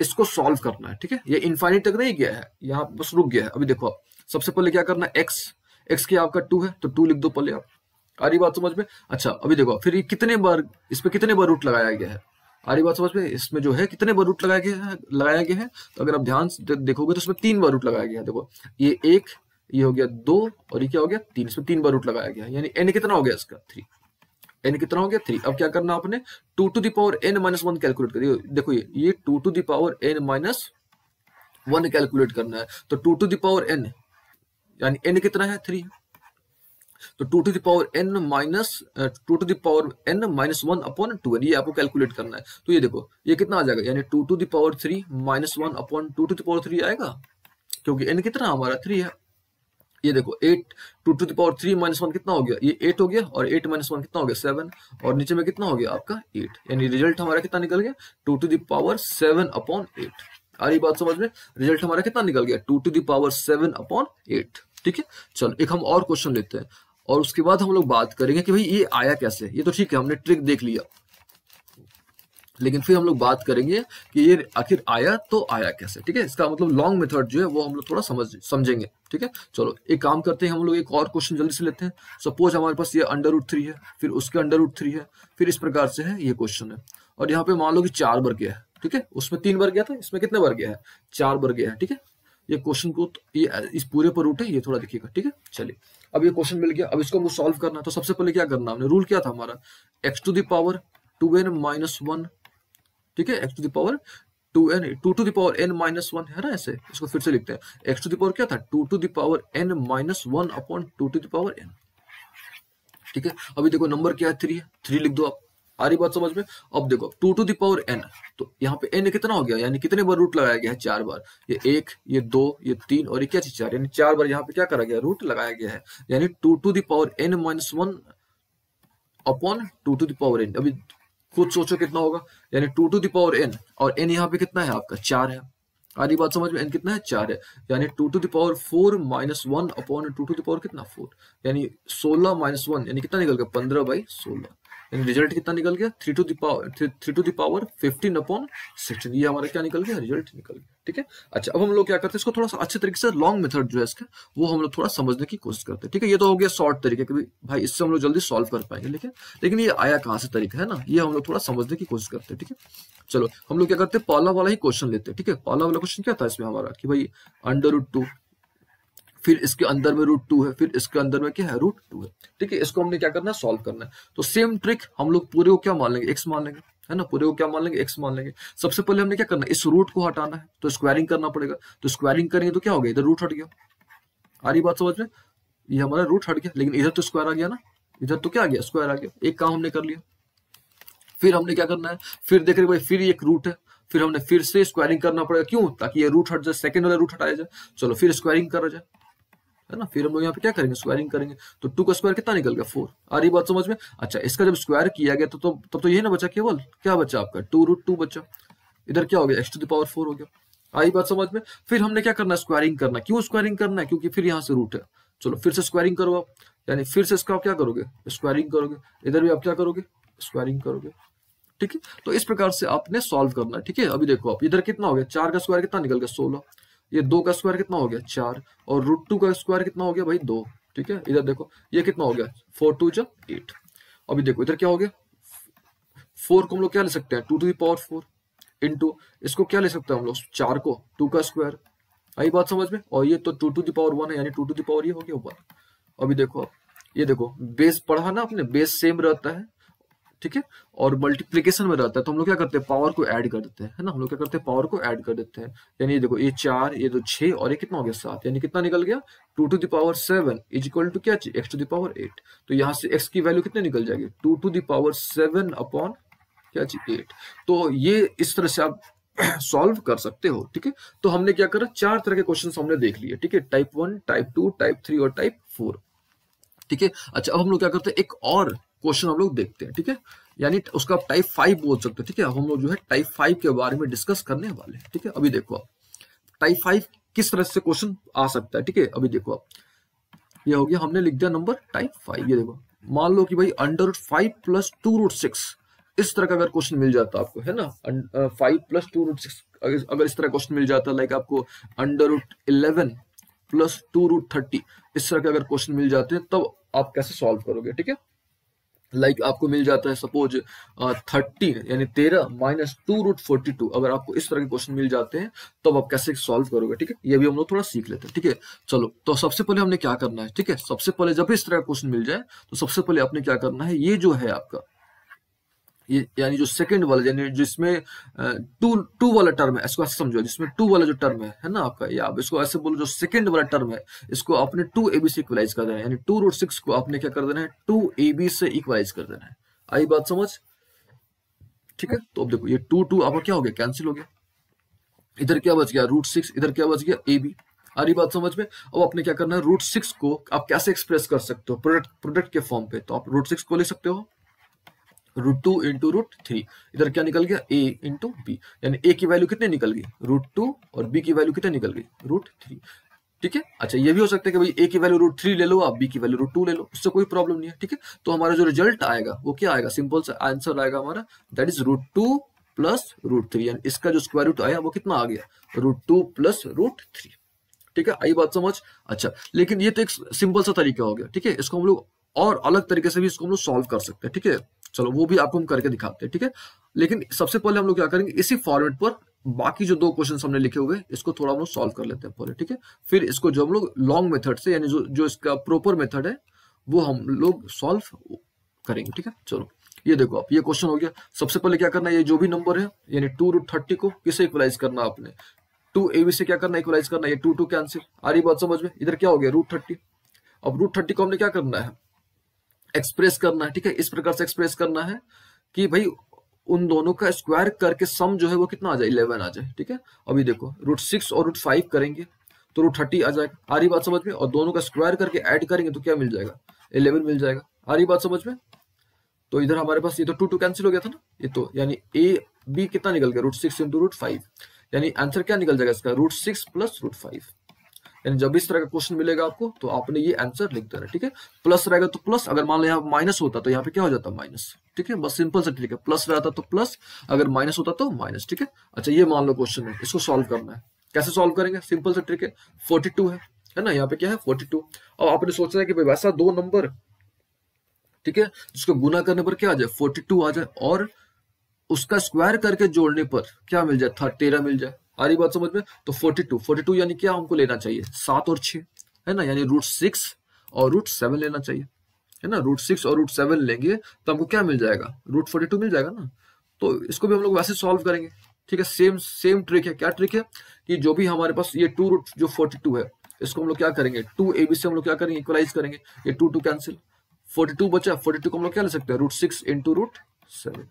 इसको सॉल्व करना है, ठीक है? ये इनफाइनिट तक नहीं गया है, यहाँ बस रुक गया है। अभी देखो सबसे पहले क्या करना है? एक्स एक्स क्या आपका टू है तो टू लिख दो पहले आप। आ रही बात समझ में? अच्छा अभी देखो, फिर ये कितने बार, इस पे कितने बार रूट लगाया गया है? आ रही बात समझ में? इसमें जो है, कितने बार रूट लगाया गया है? लगाया गया है? तो अगर आप ध्यान से देखोगे तो इसमें तीन बार रूट लगाया गया है। देखो, ये एक, ये हो गया दो, और ये क्या हो गया? तीन। इसमें तीन बार रूट लगाया गया यानी एन कितना हो गया इसका? थ्री एन कितना हो गया? थ्री अब क्या करना आपने? Two to the power n minus one calculate करिए। देखो, ये ये two to the power n minus one calculate करना है। तो two to the power n यानी एन कितना है? थ्री तो two to the power n minus two to the power n minus one upon two n ये आपको calculate करना है। तो ये देखो, ये कितना आ जाएगा? यानी two to the power three minus one upon two to the power three आएगा? क्योंकि एन कितना हमारा थ्री है। ये देखो eight two to the power three minus one कितना हो गया? ये एट हो गया और एट माइनस वन कितना हो गया? सेवन और नीचे में कितना हो गया आपका? एट यानी रिज़ल्ट हमारा कितना निकल गया? Two to the power seven upon eight आ रही बात समझ में? रिज़ल्ट हमारा कितना निकल गया? Two to the power seven upon eight ठीक है? चलो, एक हम और क्वेश्चन लेते हैं। और उसके बाद हम लोग बात करेंगे कि भाई ये आया कैसे? ये तो ठीक है, हमने ट्रिक देख लिया। लेकिन फिर हम लोग बात करेंगे कि ये आखिर आया तो आया कैसे, ठीक है? इसका मतलब लॉन्ग मेथड जो है वो हम लोग थोड़ा समझ, समझेंगे, ठीक है? चलो, एक काम करते हैं, हम लोग एक और क्वेश्चन जल्दी से लेते हैं। सपोज़ हमारे पास ये अंडर रूट थ्री है, फिर उसके अंडर रूट थ्री है, फिर इस प्रकार से है, ये क्वेश्चन है। और यहाँ पे मान लो कि चार बार गया है, ठीक है? उसमें तीन बार गया था, इसमें कितने बार गया है? चार बार गया है, ठीक है? ये क्वेश्चन को तो ये, इस पूरे पर रूट है, ये थोड़ा देखिएगा ठीक है? चलिए, अब ये क्वेश्चन मिल गया। अब इसको हमको सॉल्व करना है। तो सबसे पहले क्या करना हमने? रूल क्या था हमारा? X to the power two n minus one ठीक है x to the power two n two to the power n minus one है ना ऐसे? इसको फिर से लिखते हैं। एक्स टू दावर क्या था? Two to the power n minus one upon two to the power n ठीक है, अभी देखो नंबर क्या है? थ्री है। थ्री लिख दो आप। आ रही बात समझ में? अब देखो टू टू दावर एन तो यहाँ पे एन कितना हो गया? यानी कितने बार रूट लगाया गया है? चार बार। ये एक, ये दो, ये तीन और ये क्या चीज़? चार। यानी चार बार यहाँ पे क्या करा गया? रूट लगाया गया है। यानी two to the power n minus one upon two to the power n अभी खुद सोचो कितना होगा। यानी two to the power n और एन यहाँ पे कितना है आपका? चार है। आधी बात समझ में एन कितना है? चार है। यानी two to the power four minus one upon two to the power कितना? फोर यानी सोलह माइनस वन यानी कितना निकल गया? पंद्रह बाई सोलह। रिज़ल्ट कितना निकल गया? Three to the power three to the power fifteen upon sixteen ये हमारा क्या निकल गया? रिज़ल्ट निकल गया, ठीक है? अच्छा अब हम लोग क्या करते हैं? इसको थोड़ा सा अच्छे तरीके से लॉन्ग मेथड जो है इसका, वो हम लोग थोड़ा समझने की कोशिश करते हैं, ठीक है? ये तो हो गया शॉर्ट तरीके कि भाई, इससे हम लोग जल्दी सॉल्व कर पाएँगे, लेकिन लेकिन ये आया कहाँ से तरीका है ना? ये हम लोग थोड़ा समझने की कोशिश करते हैं, ठीक है? चलो, हम लोग क्या करते हैं? पहला वाला ही क्वेश्चन लेते हैं, ठीक है? पहला वाला क्वेश्चन क्या था इसमें हमारा? कि भाई अंडर टू फिर इसके अंदर में रूट टू है, फिर इसके अंदर में क्या है? रूट टू है। ठीक है, इसको हमने क्या करना है? सॉल्व करना है। तो सेम ट्रिक हम लोग पूरे को क्या मान लेंगे? एक्स मान लेंगे, है ना? पूरे को क्या मान लेंगे? एक्स मान लेंगे। सबसे पहले हमने क्या करना है? इस रूट को हटाना है। तो स्क्वायरिंग करना पड़ेगा। तो स्क्वायरिंग करेंगे तो क्या हो गया? इधर रूट हट गया। आ रही बात समझ में? ये हमारा रूट हट गया। लेकिन इधर तो स्क्वायर आ गया ना? इधर तो क्या आ गया? स्क्वायर आ गया। एक काम हमने कर लिया। फिर हमने क्या करना है? फिर देख रहे भाई, फिर एक रूट है। फिर हमने फिर से स्क्वायरिंग करना पड़ेगा। क्यों? ताकि ये रूट हट जाए सेकंड वाला रूट हटाया जाए। चलो, फिर स्क्वायरिंग करा जाए। है ना? फिर हम लोग यहाँ पे क्या करेंगे? स्क्वायरिंग करेंगे। तो टू का स्क्वायर कितना निकल गया? फोर आ रही बात समझ में? अच्छा इसका जब स्क्वायर किया गया तो तब तो, तो यही ना बचा केवल? क्या बचा आपका? टू रूट टू बचा। इधर क्या हो गया? एक्स टू दावर फोर हो गया। आई बात समझ में? फिर हमने क्या करना? स्क्वायरिंग करना। क्यों स्क्वायरिंग करना है? क्योंकि फिर यहाँ से रूट है। चलो फिर से स्क्वायरिंग करो आप। यानी फिर से इसका क्या करोगे? स्क्वायरिंग करोगे। इधर भी आप क्या करोगे? स्क्वायरिंग करोगे। ठीक है? तो इस प्रकार से आपने सॉल्व करना है। ठीक है? अभी देखो आप इधर कितना हो गया? चार का स्क्वायर कितना निकल गया? सोलह। ये दो का स्क्वायर कितना हो गया? चार। और रूट टू का स्क्वायर कितना हो गया भाई? दो। ठीक है? इधर देखो। ये कितना हो गया? फोर टू जब एट अभी देखो, इधर क्या हो गया? फोर को हम लोग क्या ले सकते हैं? Two to the power four into इसको क्या ले सकते हैं हम लोग? चार को। टू का स्क्वायर आई बात समझ में? और ये तो टू टू दावर वन है, यानी टू टू दावर ये हो गया ऊपर अभी देखो ये देखो बेस पढ़ा ना आपने? बेस सेम रहता है। ठीक है? और मल्टीप्लीकेशन में रहता है तो हम लोग क्या करते हैं? पावर को ऐड कर देते हैं, है ना? हम लोग क्या करते हैं? पावर को ऐड कर देते हैं। यानी देखो, ये चार, ये तो छह, और ये कितना हो गया? सात। यानी कितना निकल गया? Two to the power seven is equal to क्या चाहिए एक्स टू दावर एट तो यहाँ से एक्स की वैल्यू कितनी निकल जाएगी? Two to the power seven upon क्या चाहिए एट तो ये इस तरह से आप सॉल्व कर सकते हो, ठीक है? तो हमने क्या करा? चार तरह के क्वेश्चन हमने देख लिए, ठीक है? Type one type two type three और टाइप फोर ठीक है? अच्छा अब हम लोग क्या करते हैं? एक और क्वेश्चन हम लोग देखते हैं, ठीक है? यानी उसका टाइप फाइव बोल सकते हैं, ठीक है? हम लोग जो है टाइप फाइव के बारे में डिस्कस करने वाले ठीक है? अभी देखो आप टाइप फाइव किस तरह से क्वेश्चन आ सकता है, ठीक है? अभी देखो आप, ये हो गया, हमने लिख दिया नंबर टाइप फाइव ये देखो। मान लो कि भाई under root five plus two root six इस तरह का अगर क्वेश्चन मिल जाता आपको, है ना? Five plus two root six अगर इस तरह क्वेश्चन मिल जाता लाइक आपको under root eleven plus two root thirty इस तरह के अगर क्वेश्चन मिल जाते हैं, तब आप कैसे सॉल्व करोगे, ठीक है? लाइक like आपको मिल जाता है सपोज़ थर्टी यानी तेरह minus two root forty two अगर आपको इस तरह के क्वेश्चन मिल जाते हैं तो आप कैसे सॉल्व करोगे, ठीक है? ये भी हम लोग थोड़ा सीख लेते हैं, ठीक है? चलो तो सबसे पहले हमने क्या करना है, ठीक है? सबसे पहले जब इस तरह का क्वेश्चन मिल जाए तो सबसे पहले आपने क्या करना है, ये जो है आपका यानी जो सेकंड वाला, यानी जिसमें टू टू वाला टर्म है, इसको ऐसे समझो, जिसमें टू वाला जो टर्म है है ना आपका? या आप इसको ऐसे बोलो जो सेकंड वाला टर्म है, इसको आपने टू ए बी से इक्वलाइज कर देना है, यानी टू रूट सिक्स को आपने क्या कर देना है टू ए बी से इक्वलाइज कर देना है। आई बात समझ? ठीक है तो अब देखो, ये टू टू आपका क्या हो गया? कैंसिल हो गया। इधर क्या बच गया? रूट सिक्स इधर क्या बच गया? ए बी आ रही बात समझ में? अब आपने क्या करना है? रूट सिक्स को आप कैसे एक्सप्रेस कर सकते हो? प्रोडक्ट प्रोडक्ट के फॉर्म पे। तो आप रूट सिक्स को ले सकते हो। Root two into root three इधर क्या निकल गया? ए इंटू बी यानी ए की वैल्यू कितनी निकल गई? रूट टू और बी की वैल्यू कितने निकल गई? रूट थ्री ठीक है? अच्छा ये भी हो सकता है कि भाई ए की वैल्यू रूट थ्री ले लो, आप बी की वैल्यू रूट टू ले लो। उससे कोई प्रॉब्लम नहीं है, ठीक है? तो हमारा जो रिज़ल्ट आएगा, वो क्या आएगा? सिंपल सा आंसर आएगा हमारा। That is root two plus root three यानी इसका जो स्क्वायर रूट आया, वो कितना आ गया? Root two plus root three ठीक है? आई बात समझ? अच्छा लेकिन ये तो एक सिंपल सा तरीका हो गया, ठीक है? इसको हम लोग और अलग तरीके से भी इसको हम लोग सॉल्व कर सकते हैं, ठीक है? चलो, वो भी आपको हम करके दिखाते हैं, ठीक है? लेकिन सबसे पहले हम लोग क्या करेंगे, इसी फॉर्मेट पर बाकी जो दो क्वेश्चन हमने लिखे हुए इसको थोड़ा हम लोग सॉल्व कर लेते हैं पहले, ठीक है? फिर इसको जो हम लोग लॉन्ग मेथड से, यानी जो जो इसका प्रॉपर मेथड है, वो हम लोग सॉल्व करेंगे, ठीक है? चलो, ये देखो आप, ये क्वेश्चन हो गया। सबसे पहले क्या करना है, ये जो भी नंबर है, यानी टू रूट थर्टी को किसे इक्वलाइज करना आपने? टू ए से क्या करना इक्वलाइज करना ये टू टू कैंसिल आ रही बात समझ में? इधर क्या हो गया रूट थर्टी अब रूट थर्टी को हमने क्या करना है? एक्सप्रेस करना है, ठीक है? इस प्रकार से एक्सप्रेस करना है कि भाई, उन दोनों का स्क्वायर करके सम जो है वो कितना आ जाए? इलेवन आ जाए, ठीक है? अभी देखो रूट सिक्स और रूट फाइव करेंगे तो रूट थर्टी आ जाएगा आ रही बात समझ में? और दोनों का स्क्वायर करके ऐड करेंगे तो क्या मिल जाएगा? इलेवन मिल जाएगा। आ रही बात समझ में? तो इधर हमारे पास ये तो टू टू कैंसिल हो गया था ना? ये तो यानी ए बी कितना निकल गया? Root six into root five यानी आंसर क्या निकल जाएगा इसका? Root six plus root five यानी जब इस तरह का क्वेश्चन मिलेगा आपको तो आपने ये आंसर लिख देना, ठीक है? प्लस रहेगा तो प्लस अगर मान लो यहाँ माइनस होता तो यहाँ पे क्या हो जाता माइनस ठीक है? बस सिंपल से ठीक है। प्लस रहता तो प्लस अगर माइनस होता तो माइनस ठीक है? अच्छा ये मान लो क्वेश्चन है, इसको सॉल्व करना है। कैसे सॉल्व करेंगे? सिंपल से ट्रिक है। फोर्टी टू है है ना? यहाँ पे क्या है? फोर्टी टू और आपने सोचा है कि भाई वैसा दो नंबर ठीक है? जिसको गुना करने पर क्या आ जाए? फोर्टी टू आ जाए, और उसका स्क्वायर करके जोड़ने पर क्या मिल जाए? तेरह मिल जाए। आ रही बात समझ में? तो 42 42 यानी क्या हमको लेना चाहिए? सात और छह, है ना? यानी रूट सिक्स और रूट सेवन लेना चाहिए, है ना? रूट सिक्स और रूट सेवन लेंगे तो हमको क्या मिल जाएगा? रूट फोर्टी टू मिल जाएगा ना? तो इसको भी हम लोग वैसे सॉल्व करेंगे, ठीक है? सेम सेम ट्रिक है। क्या ट्रिक है? कि जो भी हमारे पास ये टू रूट जो फोर्टी टू है, इसको हम लोग क्या करेंगे? टू ए बी से हम लोग क्या करेंगे? इक्वलाइज करेंगे। ये two two cancel forty two बचा फोर्टी टू को हम लोग क्या ले सकते हैं? Root six into root seven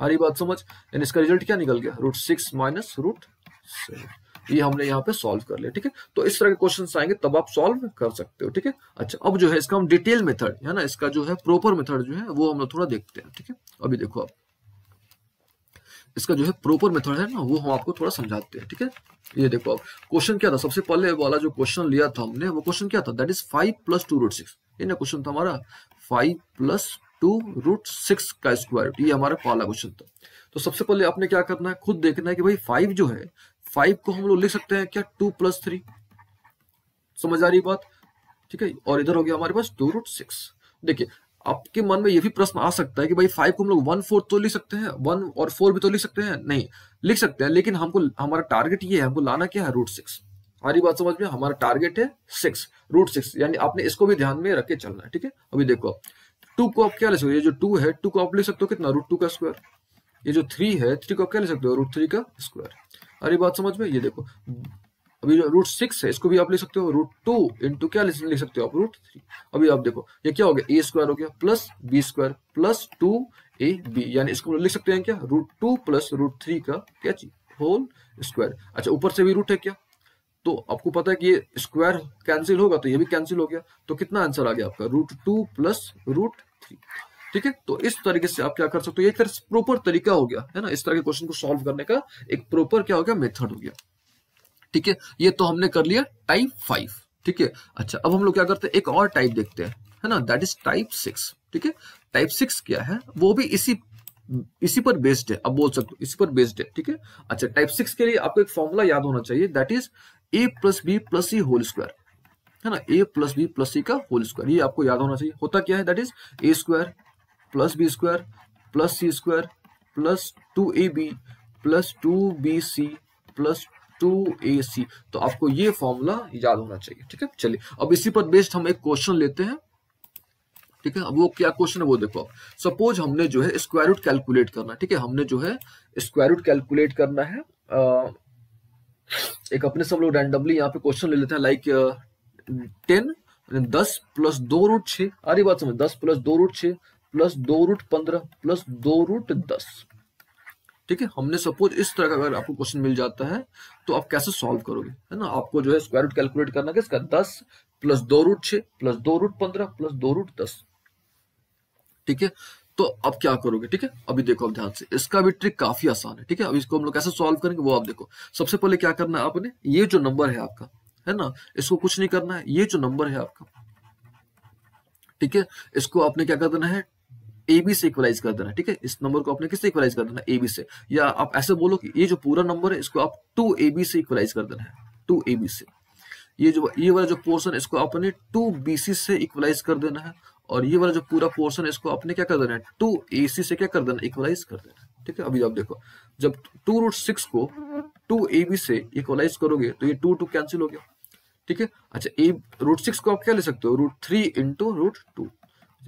रही बात समझ? यानी इसका रिज़ल्ट क्या निकल गया? रूट सिक्स माइनस रूट ये हमने यहाँ पे सॉल्व कर लिया, ठीक है? तो इस तरह के क्वेश्चन आएँगे, तब आप सॉल्व कर सकते हो, ठीक है? अच्छा अब जो है इसका हम डिटेल मेथड है ना? इसका जो है प्रॉपर मेथड जो है, वो हम लोग थोड़ा देखते हैं, ठीक है? अभी देखो आप। इसका जो है प्रॉपर मेथड है ना, वो हम आपको थोड़ा समझाते हैं, ठीक है? ये देखो आप। क्वेश्चन क्या था? सबसे पहले वाला जो क्वेश्चन लिया था हमने, वो क्वेश्चन क्या था? That is five plus two root six ये ना क्वेश्चन था हमारा five plus two root six का स्क्वायर ये हमारा पहला क्वेश्चन था। तो सबसे पहले आपने क्या करना है? खुद देखना है कि भाई फाइव जो है फाइव को हम लोग लिख सकते हैं क्या? टू प्लस थ्री समझ आ रही बात? ठीक है? और इधर हो गया हमारे पास टू रूट सिक्स देखिए, आपके मन में ये भी प्रश्न आ सकता है कि भाई फाइव को हम लोग वन फोर तो लिख सकते हैं? वन और फोर भी तो लिख सकते हैं? नहीं, लिख सकते हैं, लेकिन हमको, हमारा टारगेट ये है, हमको लाना क्या है? रूट सिक्स हमारी बात समझ में? हमारा टारगेट है सिक्स रूट सिक्स यानी आपने इसको भी ध्यान में रख के चलना है, ठीक है? अभी देखो टू को आप क्या ले सकते हो? ये जो टू है टू को आप ले सकते हो कितना? रूट टू का स्क्वायर ये जो थ्री है थ्री को आप क्या ले सकते हो? रूट थ्री का स्क्वायर अरे बात समझ में ये देखो, अभी जो रूट सिक्स है, इसको भी आप ले सकते हो। रूट टू इंटू क्या लिख सकते हो आप? रूट थ्री अभी आप देखो, ये क्या हो गया? ए स्क्वायर हो गया plus B square plus two A B यानी इसको लिख सकते हैं क्या? Root two plus root three का क्या चीज़? होल स्क्वायर अच्छा ऊपर से भी रूट है क्या? तो आपको पता है कि ये स्क्वायर कैंसिल होगा तो ये भी कैंसिल हो गया। तो कितना आंसर आ गया आपका? Root two plus root three ठीक है? तो इस तरीके से आप क्या कर सकते हो? एक तरह से प्रॉपर तरीका हो गया, है ना? इस तरह के क्वेश्चन को सॉल्व करने का एक प्रॉपर क्या हो गया? मेथड हो गया। ठीक है? ये तो हमने कर लिया टाइप फाइव ठीक है? अच्छा अब हम लोग क्या करते हैं? एक और टाइप देखते हैं, है ना? दैट इज़ टाइप सिक्स ठीक है? टाइप सिक्स क्या है? वो भी इसी इसी पर बेस्ड है। अब बोल सकते हो, इसी पर बेस्ड है। ठीक है? अच्छा टाइप सिक्स के लिए आपको एक फॉर्मूला याद होना चाहिए। That is A plus B plus C whole square है ना? A plus B plus C का होल स्क्वायर ये आपको याद होना चाहिए। होता क्या है? That is A square plus B square, plus C square, plus two A B, plus two B C, plus two A C. तो आपको ये फॉर्मूला याद होना चाहिए, ठीक है? चलिए, अब इसी पर बेस्ड हम एक क्वेश्चन लेते हैं, ठीक है? अब वो क्या क्वेश्चन है वो देखो आप। सपोज़ हमने जो है स्क्वायर रूट कैलकुलेट करना ठीक है? हमने जो है स्क्वायर रूट कैलकुलेट करना है एक अपने सब लोग रैंडमली यहाँ पे क्वेश्चन ले लेते हैं लाइक टेन दस प्लस दो रूट छ आ रही बात समझ, दस प्लस दो रूट छ प्लस दो रूट पंद्रह, प्लस दो रूट दस। ठीक है? हमने सपोज़ इस तरह का अगर आपको क्वेश्चन मिल जाता है तो आप कैसे सॉल्व करोगे? है ना? आपको जो है स्क्वायर रूट कैलकुलेट करना किसका दस प्लस दो रूट छ प्लस दो रूट पंद्रह, प्लस दो रूट दस। ठीक है? तो अब क्या करोगे? ठीक है? अभी देखो, अब ध्यान से। इसका भी ट्रिक काफ़ी आसान है। ठीक है? अब इसको हम लोग कैसे सॉल्व करेंगे, वो आप देखो। सबसे पहले क्या करना है आपने? ये जो नंबर है आपका, है ना? इसको कुछ नहीं करना है। ये जो नंबर है आपका, ठीक है? इसको आपने क्या कर देना है? ए बी से इक्वलाइज कर देना, ठीक है? इस नंबर को आपने किससे इक्वलाइज कर देना? ए बी से। या आप ऐसे बोलो कि ये जो पूरा नंबर है, इसको आप टू ए बी से इक्वलाइज कर देना है। टू ए बी से। ये जो, ये वाला जो पोर्शन है, इसको आपने टू बी सी से इक्वलाइज कर देना है। और ये वाला जो पूरा पोर्शन है, इसको आपने क्या कर देना है? टू ए सी से क्या कर देना इक्वलाइज कर देना ठीक है? अभी आप देखो, जब टू रूट सिक्स को टू ए बी से इक्वलाइज करोगे तो ये टू टू कैंसिल हो गया, ठीक है? अच्छा ए रूट सिक्स को आप क्या ले सकते हो? Root three into root two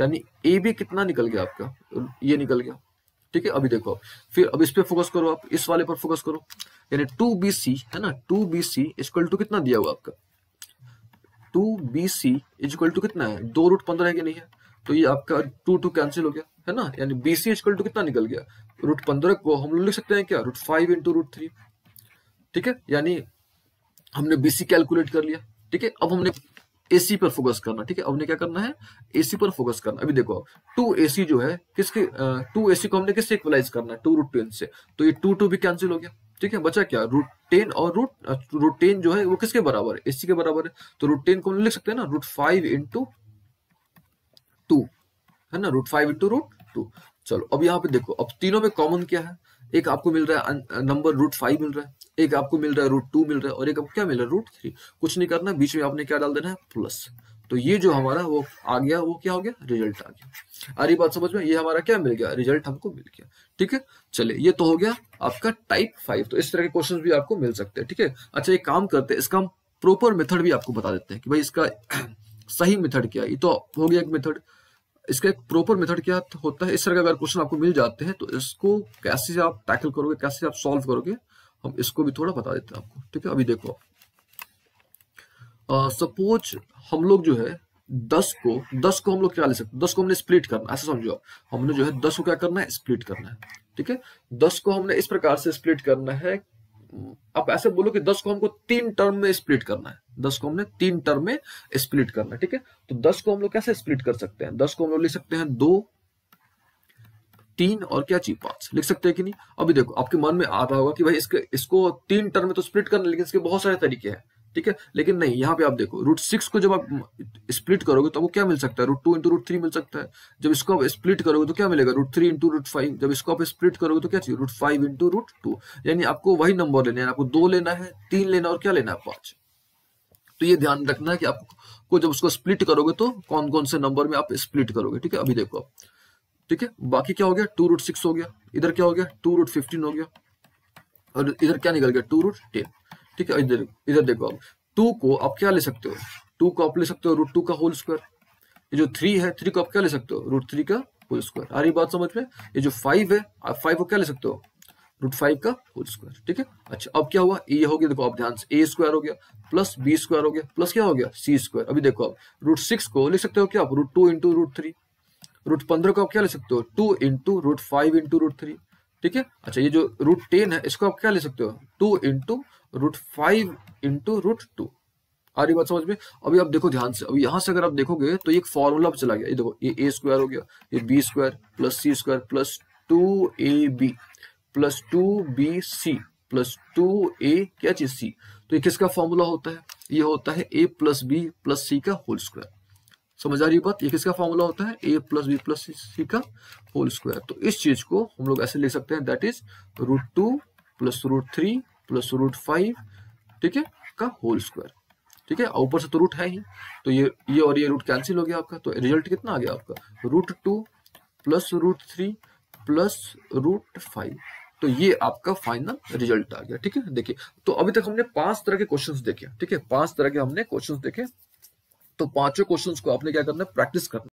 यानी ए बी कितना निकल गया आपका? ये निकल गया। ठीक है, अभी देखो फिर अब इस पे फोकस करो आप, इस वाले पर फोकस करो। यानी टू बी सी है ना? Two B C equal to कितना दिया हुआ आपका? Two B C equal to कितना है? दो रूट पंद्रह है कि नहीं है? तो ये आपका टू टू कैंसिल हो गया, है ना? यानी बी सी इक्वल टू कितना निकल गया? रूट पंद्रह को हम लोग लिख सकते हैं क्या? Root five into root three ठीक है? यानी हमने बीसी कैलकुलेट कर लिया। ठीक है? अब हमने एसी पर फोकस करना, ठीक है? अब हमने क्या करना है? एसी पर फोकस करना। अभी देखो टू एसी जो है, किसके टू एसी को हमने किससे इक्वलाइज करना है? टू रूट टेन से। तो ये टू टू भी कैंसिल हो गया, ठीक है? बचा क्या? रूट टेन और रूट रूट टेन जो है, वो किसके बराबर है? एसी के बराबर है। तो रूट टेन को हम लिख सकते हैं ना? रूट फाइव इंटू टू है ना? Root five into root two चलो, अब यहाँ पे देखो, अब तीनों में कॉमन क्या है? एक आपको मिल रहा है नंबर रूट फाइव मिल रहा है, एक आपको मिल रहा है रूट टू मिल रहा है, और एक आपको क्या मिल रहा है रूट थ्री कुछ नहीं करना, बीच में आपने क्या डाल देना है प्लस तो ये जो हमारा वो आ गया, वो क्या हो गया रिज़ल्ट आ गया। रही बात समझ में, ये हमारा क्या मिल गया रिज़ल्ट हमको मिल गया। ठीक है? चले ये तो हो गया आपका टाइप फाइव तो इस तरह के क्वेश्चन भी आपको मिल सकते हैं, ठीक है? अच्छा एक काम करते हैं, इसका हम प्रोपर मेथड भी आपको बता देते हैं कि भाई इसका सही मेथड क्या ये तो हो गया एक मेथड इसका एक प्रॉपर मेथड क्या होता है? इस तरह का अगर क्वेश्चन आपको मिल जाते हैं तो इसको कैसे आप टैकल करोगे कैसे आप सॉल्व करोगे हम इसको भी थोड़ा बता देते हैं आपको ठीक है? अभी देखो सपोज़ uh, हम लोग जो है दस को दस को हम लोग क्या ले सकते दस को हमने स्प्लिट करना ऐसा समझो हमने जो है दस को क्या करना है? स्प्लिट करना है ठीक है? दस को हमने इस प्रकार से स्प्लिट करना है आप ऐसे बोलो कि दस को हमको तीन टर्म में स्प्लिट करना है। दस को हमने तीन टर्म में स्प्लिट करना है, ठीक है? तो दस को हम लोग कैसे स्प्लिट कर सकते हैं? दस को हम लोग लिख सकते हैं दो, तीन और क्या चाहिए? पाँच। लिख सकते हैं कि नहीं? अभी देखो, आपके मन में आ रहा होगा कि भाई इसके, इसको तीन टर्म में तो स्प्लिट करना लेकिन इसके बहुत सारे तरीके हैं। ठीक है? लेकिन नहीं, यहाँ पे आप देखो रूट सिक्स को जब आप स्प्लिट करोगे तो आपको क्या मिल सकता है? Root two into root three मिल सकता है। जब इसको आप स्प्लिट करोगे तो क्या मिलेगा? Root three into root five जब इसको आप स्प्लिट करोगे तो क्या चाहिए? Root five into root two यानी आपको वही नंबर लेना है, आपको दो लेना है, तीन लेना और क्या लेना है? पाँच। तो ये ध्यान रखना है कि आपको जब उसको स्प्लिट करोगे तो कौन कौन से नंबर में आप स्प्लिट करोगे, ठीक है? अभी देखो आप। ठीक है? बाकी क्या हो गया? टू रूट सिक्स हो गया। इधर क्या हो गया? टू रूट फिफ्टीन हो गया। और इधर क्या निकल गया? टू रूट टेन ठीक है, इधर इधर देखो आप। टू को आप क्या ले सकते हो? टू को आप ले सकते हो रूट टू का होल स्क्वायर ये जो थ्री है थ्री को आप क्या ले सकते हो? रूट थ्री का होल स्क्वायर आ रही बात समझ में? ये जो फाइव है, आप फाइव को क्या ले सकते हो? रूट फाइव का होल स्क्वायर ठीक है? अच्छा अब क्या हुआ? ए हो गया, देखो आप ध्यान से। ए स्क्वायर हो गया प्लस बी स्क्वायर हो गया प्लस क्या हो गया? सी स्क्वायर अभी देखो आप रूट सिक्स को लिख सकते हो क्या आप? Root two into root three root पंद्रह को आप क्या ले सकते हो? Two into root five into root three ठीक है? अच्छा ये जो रूट टेन है, इसको आप क्या ले सकते हो? Two into root five into root two आ रही बात समझ में? अभी आप देखो ध्यान से, अभी यहाँ से अगर आप देखोगे तो एक फॉर्मूला चला गया। ये देखो, ये ए स्क्वायर हो गया, ये B square plus C square plus two A B plus two B C plus two A क्या चीज़ सी तो ये किसका फॉर्मूला होता है? ये होता है A plus B plus C का होल स्क्वायर समझ आ रही बात, ये किसका फॉर्मूला होता है? A plus B plus C का होल स्क्वायर तो इस चीज़ को हम लोग ऐसे ले सकते हैं that is root two plus root three plus root five ठीक है, का होल स्क्वायर ठीक है ऊपर से तो रूट है ही। तो ये ये और ये रूट कैंसिल हो गया आपका। तो रिज़ल्ट कितना आ गया आपका? Root two plus root three plus root five तो ये आपका फाइनल रिज़ल्ट आ गया, ठीक है? देखिए तो अभी तक हमने पाँच तरह के क्वेश्चंस देखे, ठीक है? पाँच तरह के हमने क्वेश्चंस देखे। तो पाँचों क्वेश्चंस को आपने क्या करना है? प्रैक्टिस करना